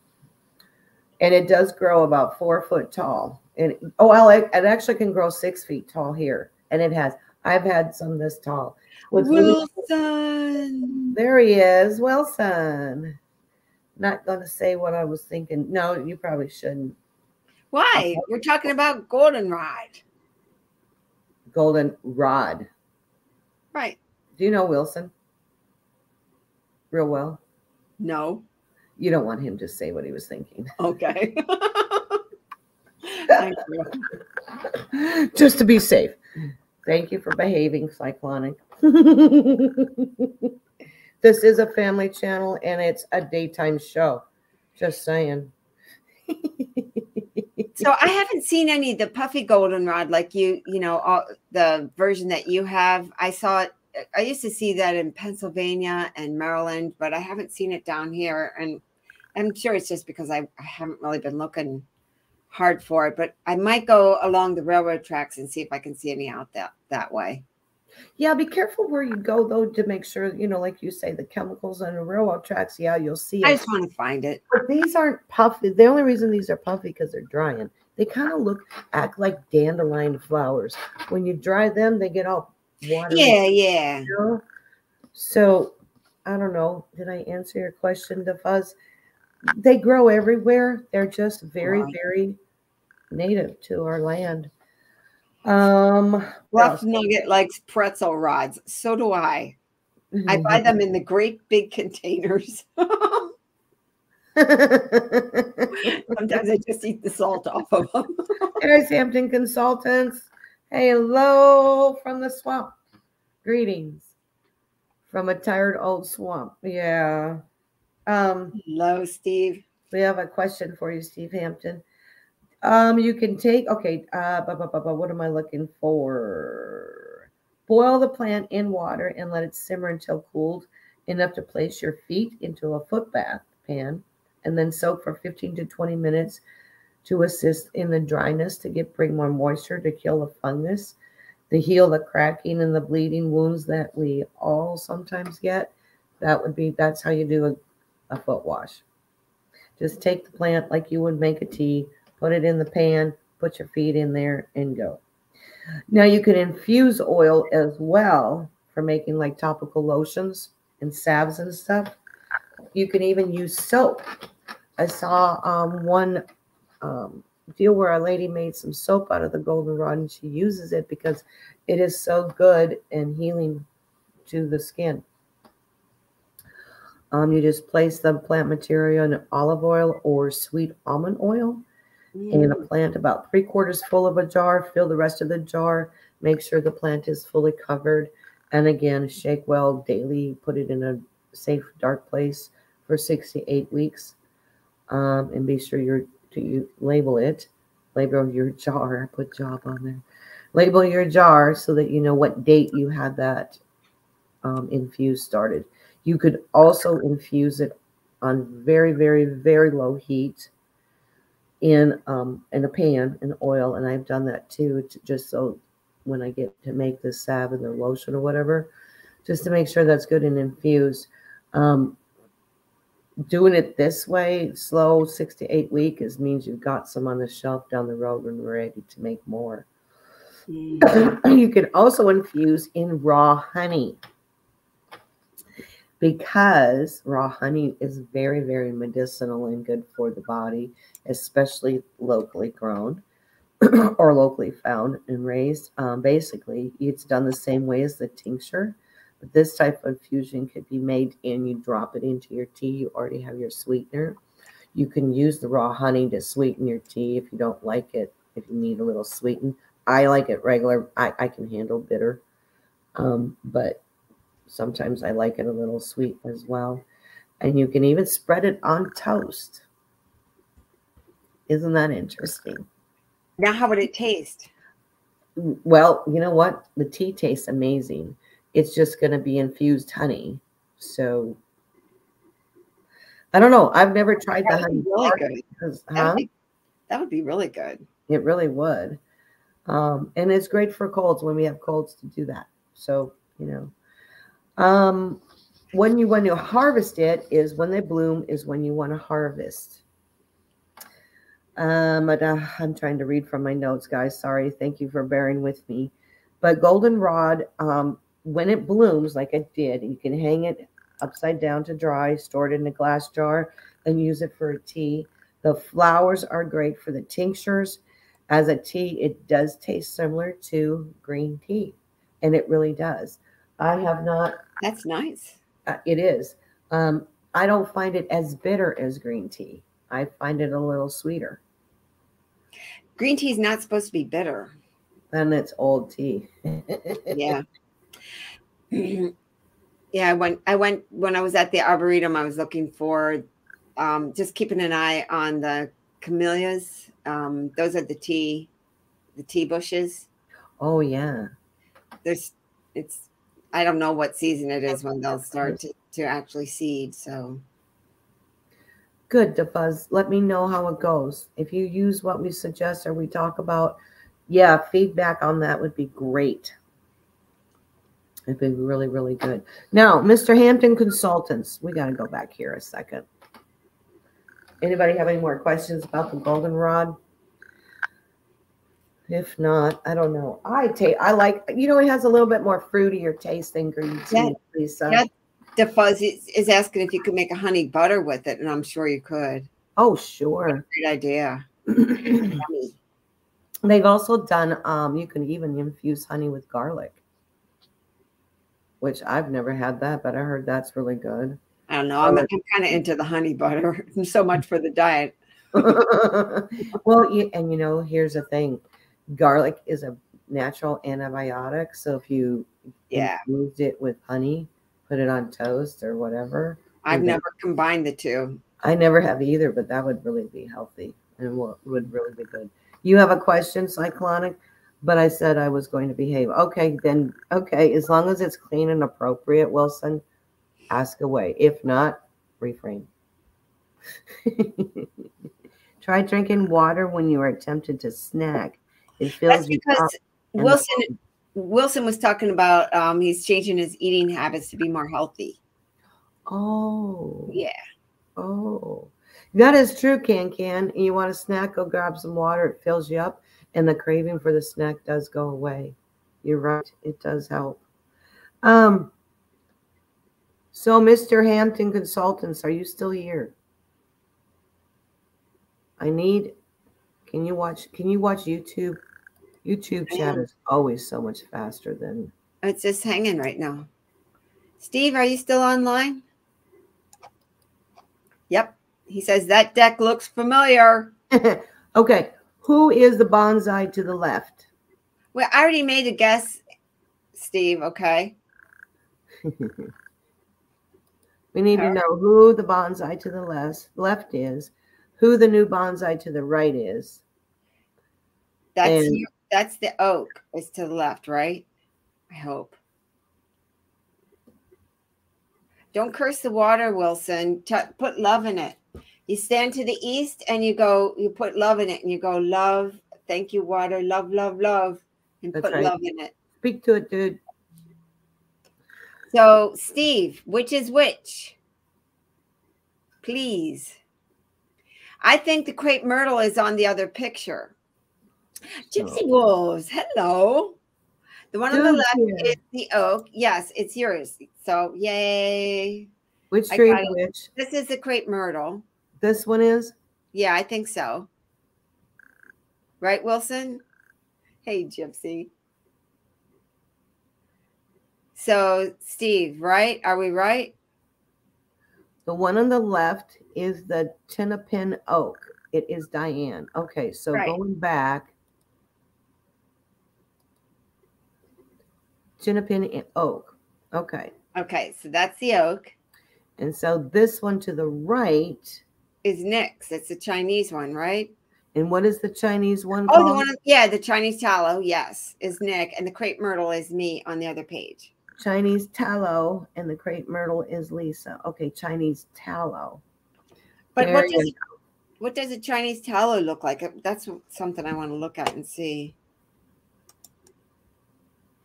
And it does grow about four foot tall. And oh, well, it, it actually can grow six feet tall here. And it has. I've had some this tall. What's really- Wilson. There he is, Wilson. Not going to say what I was thinking. No, you probably shouldn't. Why? We're talking about goldenrod. Golden rod. Right. Do you know Wilson? real well? No. You don't want him to say what he was thinking. Okay. Thank you. Just to be safe. Thank you for behaving, Cyclonic. this is a family channel and it's a daytime show. Just saying. So I haven't seen any of the puffy goldenrod like you, you know, all, the version that you have. I saw it. I used to see that in Pennsylvania and Maryland, but I haven't seen it down here. And I'm sure it's just because I, I haven't really been looking hard for it. But I might go along the railroad tracks and see if I can see any out that that way. Yeah, be careful where you go though to make sure, you know, like you say, the chemicals on the railroad tracks, yeah, you'll see It. I just want to find it. But these aren't puffy. The only reason these are puffy because they're drying. They kind of look act like dandelion flowers. When you dry them, they get all watery. Yeah, yeah. you know? So I don't know. Did I answer your question, DeFuzz? They grow everywhere. They're just very, Right. very native to our land. Um, Rough? Nugget likes pretzel rods. So do I. I buy them in the great big containers. Sometimes I just eat the salt off of them. There's Hampton Consultants. Hello from the swamp. Greetings from a tired old swamp. Yeah. Um, Hello, Steve. we have a question for you, Steve Hampton. Um, you can take okay, uh bu- bu- bu- bu- what am I looking for? Boil the plant in water and let it simmer until cooled enough to place your feet into a foot bath pan and then soak for 15 to 20 minutes to assist in the dryness to get bring more moisture to kill the fungus, to heal the cracking and the bleeding wounds that we all sometimes get. That would be that's how you do a, a foot wash. Just take the plant like you would make a tea, put it in the pan, put your feet in there, and go. Now you can infuse oil as well for making like topical lotions and salves and stuff. You can even use soap. I saw um, one um, deal where a lady made some soap out of the goldenrod and she uses it because it is so good and healing to the skin. Um, you just place the plant material in olive oil or sweet almond oil in a plant about three quarters full of a jar. Fill the rest of the jar. Make sure the plant is fully covered. And again, shake well daily. Put it in a safe, dark place for six to eight weeks. Um, and be sure you're to you label it. Label your jar. I put job on there. Label your jar so that you know what date you had that um, infuse started. You could also infuse it on very, very, very low heat in um in a pan in oil and I've done that too to, just so when I get to make the salve and the lotion or whatever just to make sure that's good and infused. Um doing it this way slow six to eight week is means you've got some on the shelf down the road when we're ready to make more. Mm. you can also infuse in raw honey. Because raw honey is very, very medicinal and good for the body, especially locally grown or locally found and raised. Um, basically, it's done the same way as the tincture, but this type of infusion could be made and you drop it into your tea. You already have your sweetener. You can use the raw honey to sweeten your tea if you don't like it, if you need a little sweeten. I like it regular. I, I can handle bitter. Um, but sometimes I like it a little sweet as well. And you can even spread it on toast. Isn't that interesting? Now, how would it taste? Well, you know what? The tea tastes amazing. It's just going to be infused honey. So I don't know. I've never tried the That would honey. be really good. because- That huh? would, be, that would be really good. It really would. Um, and it's great for colds when we have colds to do that. So, you know. Um, when you when you harvest it is when they bloom is when you want to harvest. Um, but, uh, I'm trying to read from my notes, guys. Sorry. Thank you for bearing with me. But goldenrod, um, when it blooms like it did, you can hang it upside down to dry, store it in a glass jar, and use it for a tea. The flowers are great for the tinctures. As a tea, it does taste similar to green tea, and it really does. I have not That's nice. uh, it is. Um, I don't find it as bitter as green tea. I find it a little sweeter. Green tea is not supposed to be bitter. Then it's old tea. Yeah. yeah, I went I went when I was at the Arboretum, I was looking for um, just keeping an eye on the camellias. Um, those are the tea, the tea bushes. Oh yeah. There's it's I don't know what season it is when they'll start to, to actually seed. So Good, DeFuzz. Let me know how it goes. If you use what we suggest or we talk about, yeah, feedback on that would be great. It'd be really, really good. Now, Mr. Hampton Consultants, we got to go back here a second. Anybody have any more questions about the goldenrod? If not, I don't know. I take. I like. You know, it has a little bit more fruitier taste than green tea. Yeah. Lisa. DeFuzz is, is asking if you could make a honey butter with it, and I'm sure you could. Oh, sure. Great idea. They've also done. Um, you can even infuse honey with garlic, which I've never had that, but I heard that's really good. I don't know. I'm, I'm kind of into the honey butter. so much for the diet. well, you, and you know, here's the thing: garlic is a natural antibiotic. So if you Yeah. infused it with honey, put it on toast or whatever. I've never combined the two. I never have either, but that would really be healthy and wo- would really be good. You have a question, Cyclonic, but I said I was going to behave. Okay, then, okay, as long as it's clean and appropriate, Wilson, ask away. If not, refrain. Try drinking water when you are tempted to snack. It fills That's because Wilson Wilson was talking about um, he's changing his eating habits to be more healthy. Oh, Yeah. oh, that is true. Can can you want a snack? Go grab some water. It fills you up, and the craving for the snack does go away. You're right. It does help. Um. So, Mr. Hampton Consultants, are you still here? I need. Can you watch? Can you watch YouTube? YouTube chat is always so much faster than. It's just hanging right now. Steve, are you still online? Yep. He says that deck looks familiar. okay, who is the bonsai to the left? Well, I already made a guess, Steve. Okay. we need to know who the bonsai to the left left is, who the new bonsai to the right is. That's And- you, that's the oak is to the left, right? I hope. Don't curse the water, Wilson. T- put love in it. You stand to the east and you go, you put love in it and you go, love, thank you, water, love, love, love, and That's put right. love in it. Speak to it, dude. So, Steve, which is which? Please. I think the crepe myrtle is on the other picture. Gypsy Oh. Wolves, hello. The one on the left yeah. is the oak. Yes, it's yours. So, yay. Which tree got is it. which? This is the crepe myrtle. This one is? Yeah, I think so. Right, Wilson? Hey, Gypsy. So, Steve, right? Are we right? The one on the left is the Chinkapin oak. It is Diane. Okay, so Right. going back. Chinkapin and oak. Okay. Okay, so that's the oak. And so this one to the right. Is Nick's. It's the Chinese one, right? And what is the Chinese one Oh, called? the one, yeah, the Chinese tallow, yes, is Nick, and the crepe myrtle is me on the other page. Chinese tallow and the crepe myrtle is Lisa. Okay, Chinese tallow. But There what does what does a Chinese tallow look like? That's something I want to look at and see.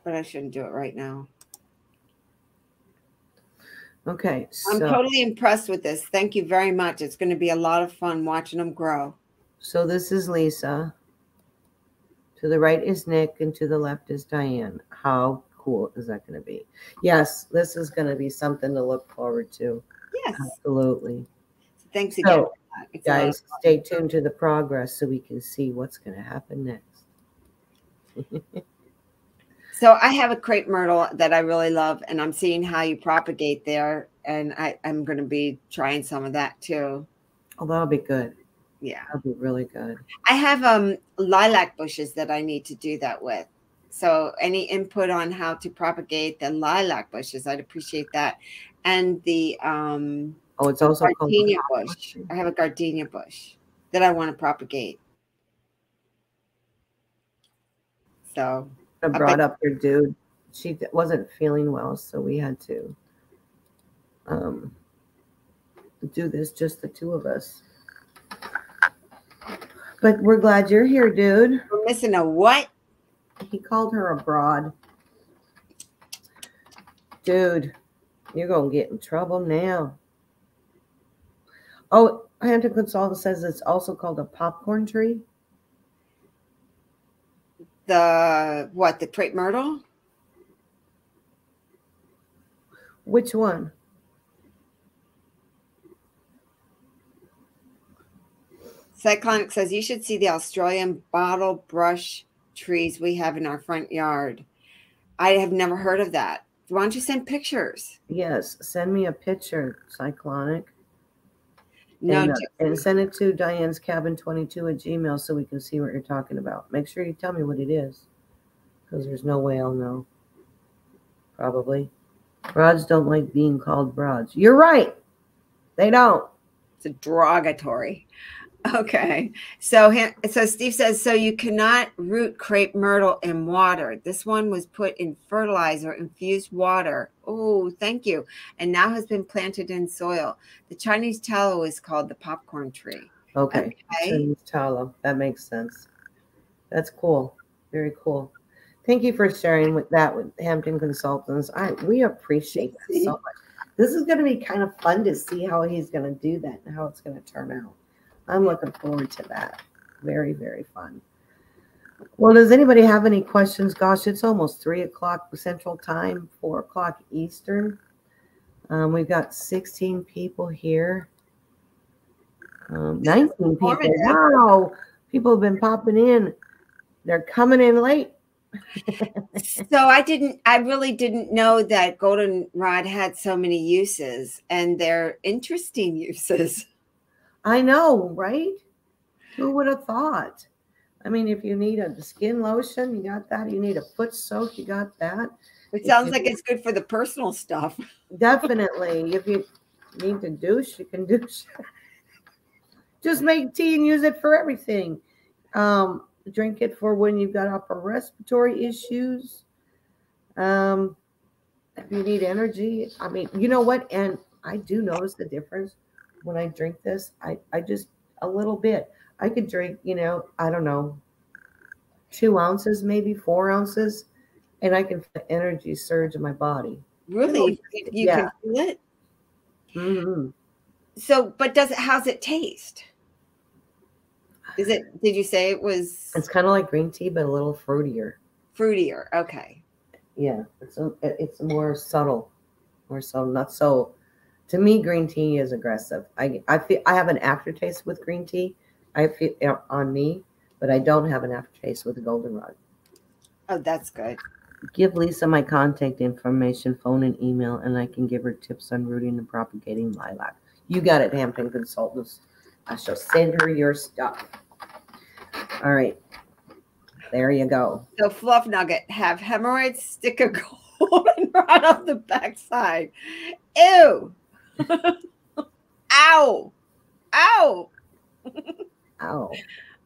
But I shouldn't do it right now. Okay, I'm totally impressed with this. Thank you very much. It's going to be a lot of fun watching them grow. so this is Lisa. To the right is Nick, and to the left is Diane. How cool is that going to be? Yes, this is going to be something to look forward to. Yes. Absolutely. Thanks again. So. It's a lot of guys, stay tuned to the progress so we can see what's going to happen next. So I have a crepe myrtle that I really love, and I'm seeing how you propagate there. and I, I'm going to be trying some of that too. Oh, that'll be good. Yeah. That'll be really good. I have um lilac bushes that I need to do that with. So any input on how to propagate the lilac bushes, I'd appreciate that. And the um Oh, it's also gardenia bush. I have a gardenia bush that I want to propagate. So brought up your dude. She wasn't feeling well, so we had to um, do this just the two of us. But we're glad you're here, dude. we're missing a what? He called her a broad. Dude, you're gonna get in trouble now. Oh, Hampton Consultant says it's also called a popcorn tree. The what? The crepe myrtle? Which one? Cyclonic says you should see the Australian bottle brush trees we have in our front yard. I have never heard of that. Why don't you send pictures? Yes, send me a picture, Cyclonic. No, and, uh, and send it to Diane's cabin 22 at Gmail so we can see what you're talking about. Make sure you tell me what it is because there's no way I'll know. Probably. Broads don't like being called broads. You're right. They don't. it's a derogatory. Okay. So so Steve says so you cannot root crepe myrtle in water. This one was put in fertilizer infused water. Oh, thank you. And now has been planted in soil. The Chinese tallow is called the popcorn tree. Okay. Okay. Chinese tallow. That makes sense. That's cool. Very cool. Thank you for sharing with that with Hampton Consultants. I we appreciate that so much. This is going to be kind of fun to see how he's going to do that and how it's going to turn out. I'm looking forward to that. Very, very fun. Well, does anybody have any questions? Gosh, it's almost three o'clock Central Time, four o'clock Eastern. Um, we've got 16 people here. Um, 19 people. Wow. People have been popping in. They're coming in late. So I didn't I really didn't know that goldenrod had so many uses and they're interesting uses. I know, right? Who would have thought? I mean, if you need a skin lotion, you got that. You need a foot soak, you got that. It sounds like it's good for the personal stuff. Definitely. If you need to douche, you can douche. Just make tea and use it for everything. Um, drink it for when you've got upper respiratory issues. Um, if you need energy, I mean, you know what? And I do notice the difference when I drink this. I, I just a little bit. I could drink, you know, I don't know, two ounces, maybe four ounces, and I can feel energy surge in my body. Really? You, you Yeah. can feel it? hmm So, but does it how's it taste? Is it did you say it was It's kind of like green tea, but a little fruitier. fruitier? Okay. Yeah, it's a, it's more subtle, more subtle. Not so. To me, green tea is aggressive. I I feel I have an aftertaste with green tea. I feel uh, on me, but I don't have an aftertaste with goldenrod. Oh, that's good. Give Lisa my contact information, phone and email, and I can give her tips on rooting and propagating lilac. You got it, Hampton Consultants. I shall send her your stuff. All right. There you go. So fluff nugget have hemorrhoids, stick a goldenrod on the backside. Ew. Ow. Ow. Ow.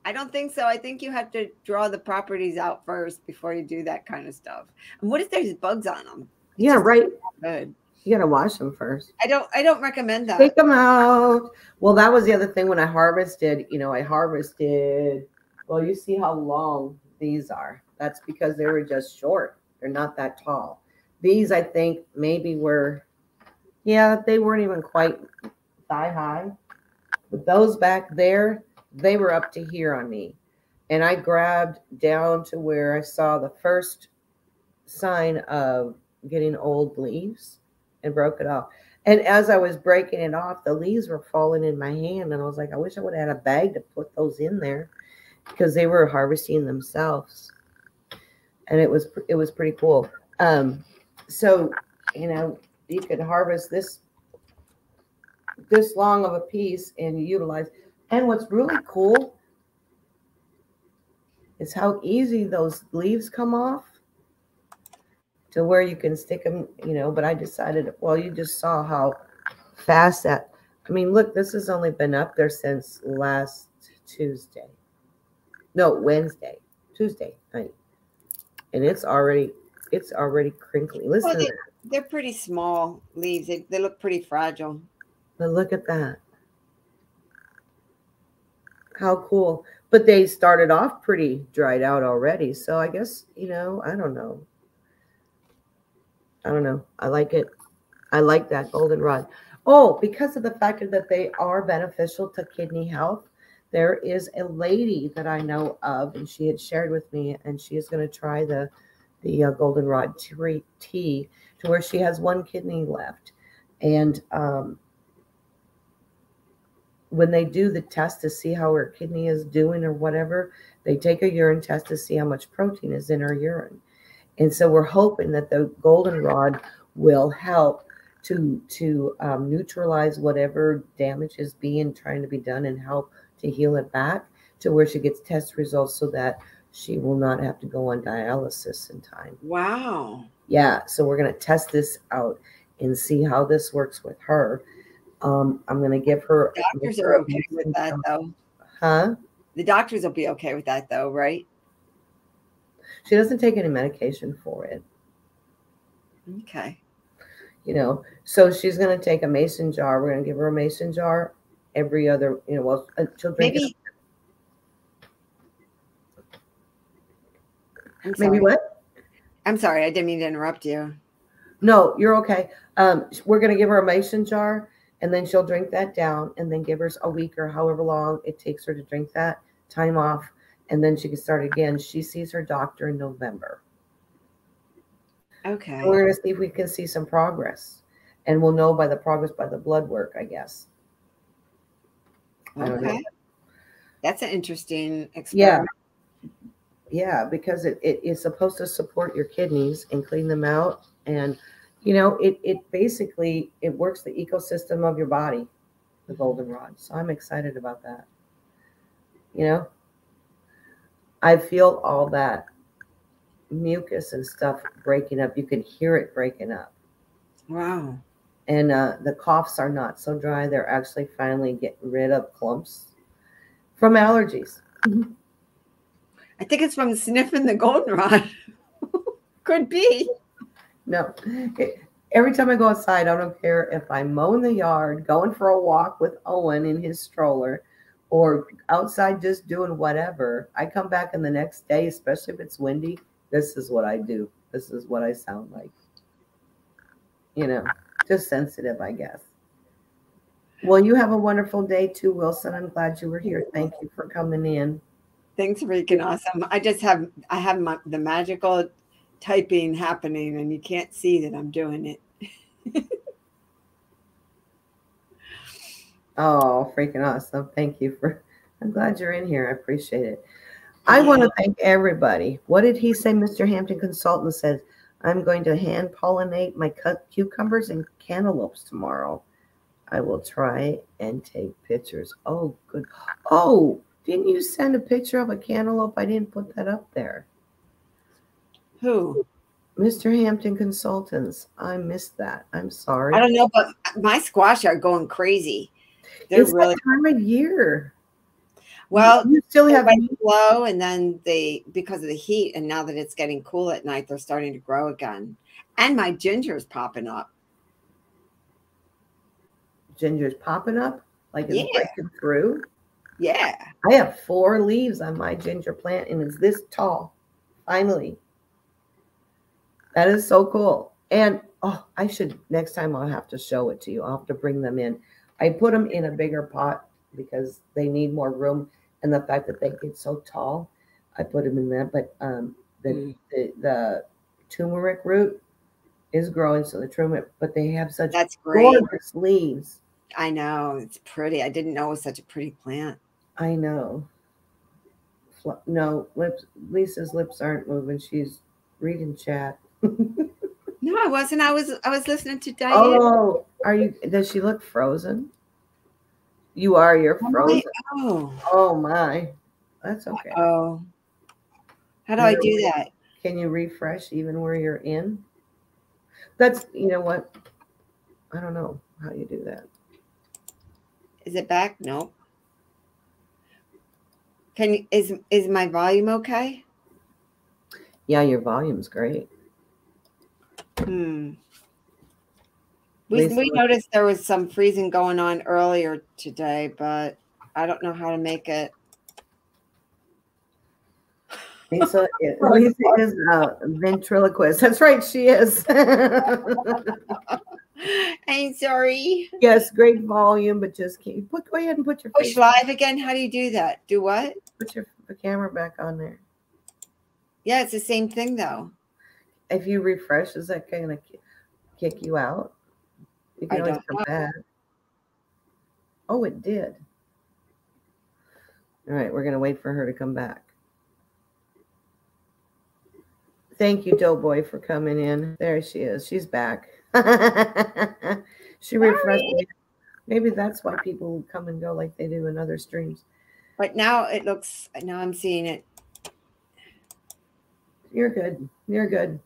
I don't think so. I think you have to draw the properties out first before you do that kind of stuff. And what if there's bugs on them? Yeah, right. Good. You gotta wash them first. I don't. I don't recommend that. Take them out. Well, that was the other thing when I harvested. You know, I harvested. Well, you see how long these are. That's because they were just short. They're not that tall. These, I think, maybe were. Yeah, they weren't even quite thigh high. But those back there, they were up to here on me. And I grabbed down to where I saw the first sign of getting old leaves and broke it off. And as I was breaking it off, the leaves were falling in my hand. And I was like, I wish I would have had a bag to put those in there because they were harvesting themselves. And it was it was pretty cool. Um, so you know, you could harvest this this long of a piece and utilize. And what's really cool is how easy those leaves come off to where you can stick them, you know. But I decided, well, you just saw how fast that. I mean, look, this has only been up there since last Tuesday. No, Wednesday, Tuesday night, and it's already it's already crinkly. Listen, well, they, they're pretty small leaves. They, they look pretty fragile. But look at that. How cool. But they started off pretty dried out already. So I guess, you know, I don't know. I don't know. I like it. I like that goldenrod. Oh, because of the fact that they are beneficial to kidney health, there is a lady that I know of, and she had shared with me, and she is going to try the the uh, goldenrod tea to where she has one kidney left, and um, when they do the test to see how her kidney is doing or whatever, they take a urine test to see how much protein is in her urine. And so we're hoping that the goldenrod will help to to um, neutralize whatever damage is being trying to be done and help to heal it back to where she gets test results so that she will not have to go on dialysis in time. Wow. Yeah. So we're going to test this out and see how this works with her. Um, I'm going to give her. The doctors are okay with that, though. Huh? The doctors will be okay with that, though, right? She doesn't take any medication for it. Okay. You know, so she's going to take a mason jar. We're going to give her a mason jar every other, you know, well, uh, she'll drink Maybe. It. Maybe what? I'm sorry, I didn't mean to interrupt you. No, you're okay. Um, we're going to give her a mason jar and then she'll drink that down and then give her a week or however long it takes her to drink that time off and then she can start again. She sees her doctor in November. Okay. we're going to see if we can see some progress. And we'll know by the progress by the blood work, I guess. Okay. That's an interesting experiment. Yeah. Because it, it is supposed to support your kidneys and clean them out. And, you know, it, it basically, it works the ecosystem of your body, the goldenrod. So I'm excited about that. You know, I feel all that mucus and stuff breaking up. You can hear it breaking up. Wow. And uh, the coughs are not so dry. They're actually finally getting rid of clumps from allergies. I think it's from sniffing the goldenrod. Could be. No. Every time I go outside, I don't care if I'm mowing the yard, going for a walk with Owen in his stroller, or outside just doing whatever. I come back in the next day, especially if it's windy. This is what I do. This is what I sound like. You know, just sensitive, I guess. Well, you have a wonderful day too, Wilson. I'm glad you were here. Thank you for coming in. Thanks, freaking awesome. I just have I have my, the magical typing happening, and you can't see that I'm doing it. Oh, freaking awesome. Thank you for, I'm glad you're in here. I appreciate it. I want to thank everybody. What did he say? Mr. Hampton Consultant says, I'm going to hand pollinate my cut cucumbers and cantaloupes tomorrow. I will try and take pictures. Oh, good. Oh, didn't you send a picture of a cantaloupe? I didn't put that up there. Who? Mr. Hampton Consultants. I missed that. I'm sorry. I don't know, but my squash are going crazy. They're it's really time of year. Well, you still have low, and then they because of the heat, and now that it's getting cool at night, they're starting to grow again. And my ginger is popping up. Ginger's popping up, like it's yeah. breaking through. Yeah, I have four leaves on my ginger plant, and it's this tall. Finally, that is so cool. And oh, I should next time I'll have to show it to you. I'll have to bring them in I put them in a bigger pot because they need more room. And the fact that they get so tall, I put them in that. But um, the, mm. the, the turmeric root is growing, so the turmeric, but they have such That's great. gorgeous leaves. I know it's pretty. I didn't know it was such a pretty plant. I know. No, lips. Lisa's lips aren't moving. She's reading chat. no, I wasn't. I was. I was listening to Diane. Oh, are you? Does she look frozen? You are. You're Oh, frozen. Oh, Oh my. That's okay. oh. How do I do that? Can you refresh even where you're in? That's you know what? I don't know how you do that. Is it back? No. Can you, is is my volume okay? Yeah, your volume's great. Hmm. We, we noticed there was some freezing going on earlier today, but I don't know how to make it. Lisa, Lisa is a ventriloquist. That's right, she is. I'm sorry. yes, great volume, but just keep put go ahead and put your Push live again. How do you do that? Do what? Put your the camera back on there. Yeah, it's the same thing though. If you refresh, is that gonna kick you out? You can I always come know. back. Oh, it did. All right, we're gonna wait for her to come back. Thank you, Doughboy, for coming in. There she is. She's back. she refreshed. Maybe that's why people come and go like they do in other streams. But now it looks. Now I'm seeing it. You're good. You're good.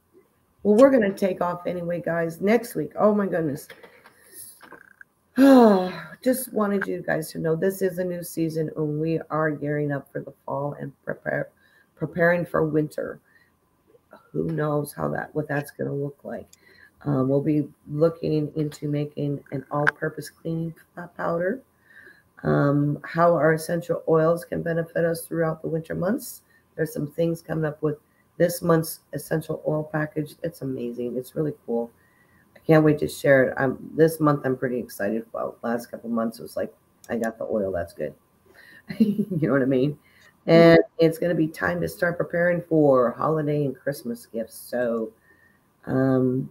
Well, we're going to take off anyway, guys. Next week. Oh, my goodness. Oh, just wanted you guys to know this is a new season and we are gearing up for the fall and prepare preparing for winter. Who knows how that what that's going to look like. Um, we'll be looking into making an all-purpose cleaning powder. Um, how our essential oils can benefit us throughout the winter months. There's some things coming up with this month's essential oil package. It's amazing. It's really cool. I can't wait to share it. I'm this month. I'm pretty excited about. Last couple months it was like I got the oil. That's good. you know what I mean? And it's going to be time to start preparing for holiday and Christmas gifts. So, um,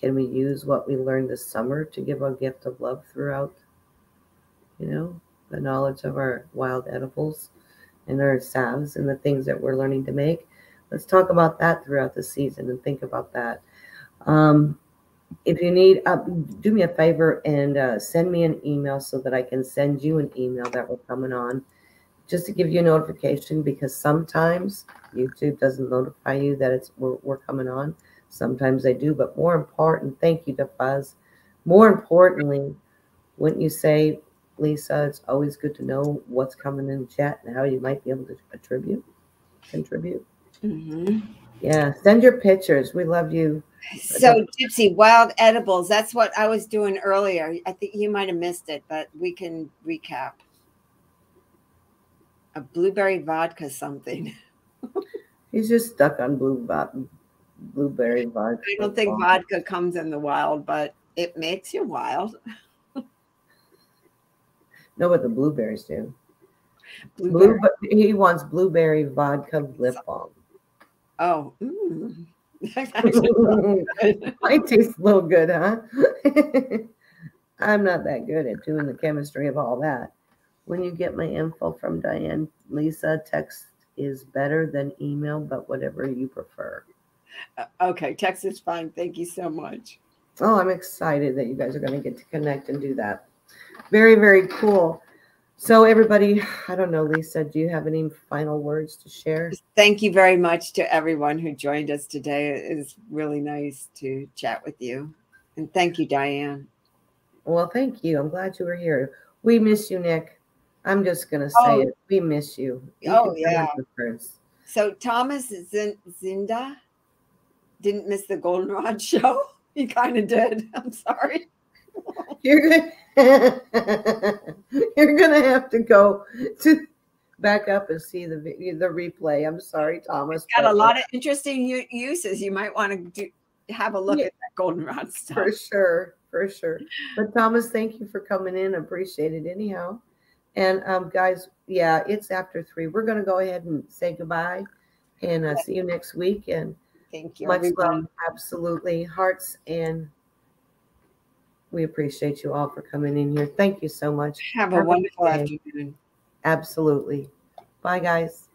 can we use what we learned this summer to give a gift of love throughout? You know, the knowledge of our wild edibles and our salves and the things that we're learning to make let's talk about that throughout the season and think about that. Um, if you need, uh, do me a favor and uh, send me an email so that I can send you an email that we're coming on, just to give you a notification because sometimes YouTube doesn't notify you that it's we're, we're coming on. Sometimes they do, but more important, thank you to Fuzz. More importantly, wouldn't you say, Lisa, it's always good to know what's coming in chat and how you might be able to attribute, contribute. Mhm. Yeah, send your pictures. We love you. So, Gypsy, wild edibles. That's what I was doing earlier. I think you might have missed it, but we can recap. A blueberry vodka something. He's just stuck on blue vo- blueberry vodka. I don't think vodka comes in the wild, but it makes you wild. No, but the blueberries do. Blue, Blueberry. but he wants blueberry vodka lip balm. Oh, mm. That's actually. Might taste a little good, huh? I'm not that good at doing the chemistry of all that. When you get my info from Diane, Lisa, text is better than email, but whatever you prefer. Uh, okay, text is fine. Thank you so much. Oh, I'm excited that you guys are going to get to connect and do that. Very, very cool. So, everybody, I don't know, Lisa, do you have any final words to share? Thank you very much to everyone who joined us today. It is really nice to chat with you. And thank you, Diane. Well, thank you. I'm glad you were here. We miss you, Nick. I'm just going to say Oh. it. We miss you. You Oh, yeah. So Thomas Zinda didn't miss the Goldenrod show. He kind of did. I'm sorry. You're going you're gonna have to go to back up and see the the replay. I'm sorry, Thomas. Got a lot of interesting uses. You might want to do, have a look Yeah. at that Goldenrod stuff. For sure, for sure. But Thomas, thank you for coming in. Appreciate it anyhow. And um, guys, yeah, it's after three. We're gonna go ahead and say goodbye and uh, see you next week. And Thank you, much everyone. love, absolutely, hearts, and we appreciate you all for coming in here. Thank you so much. Have a wonderful day. afternoon. Absolutely. Bye, guys.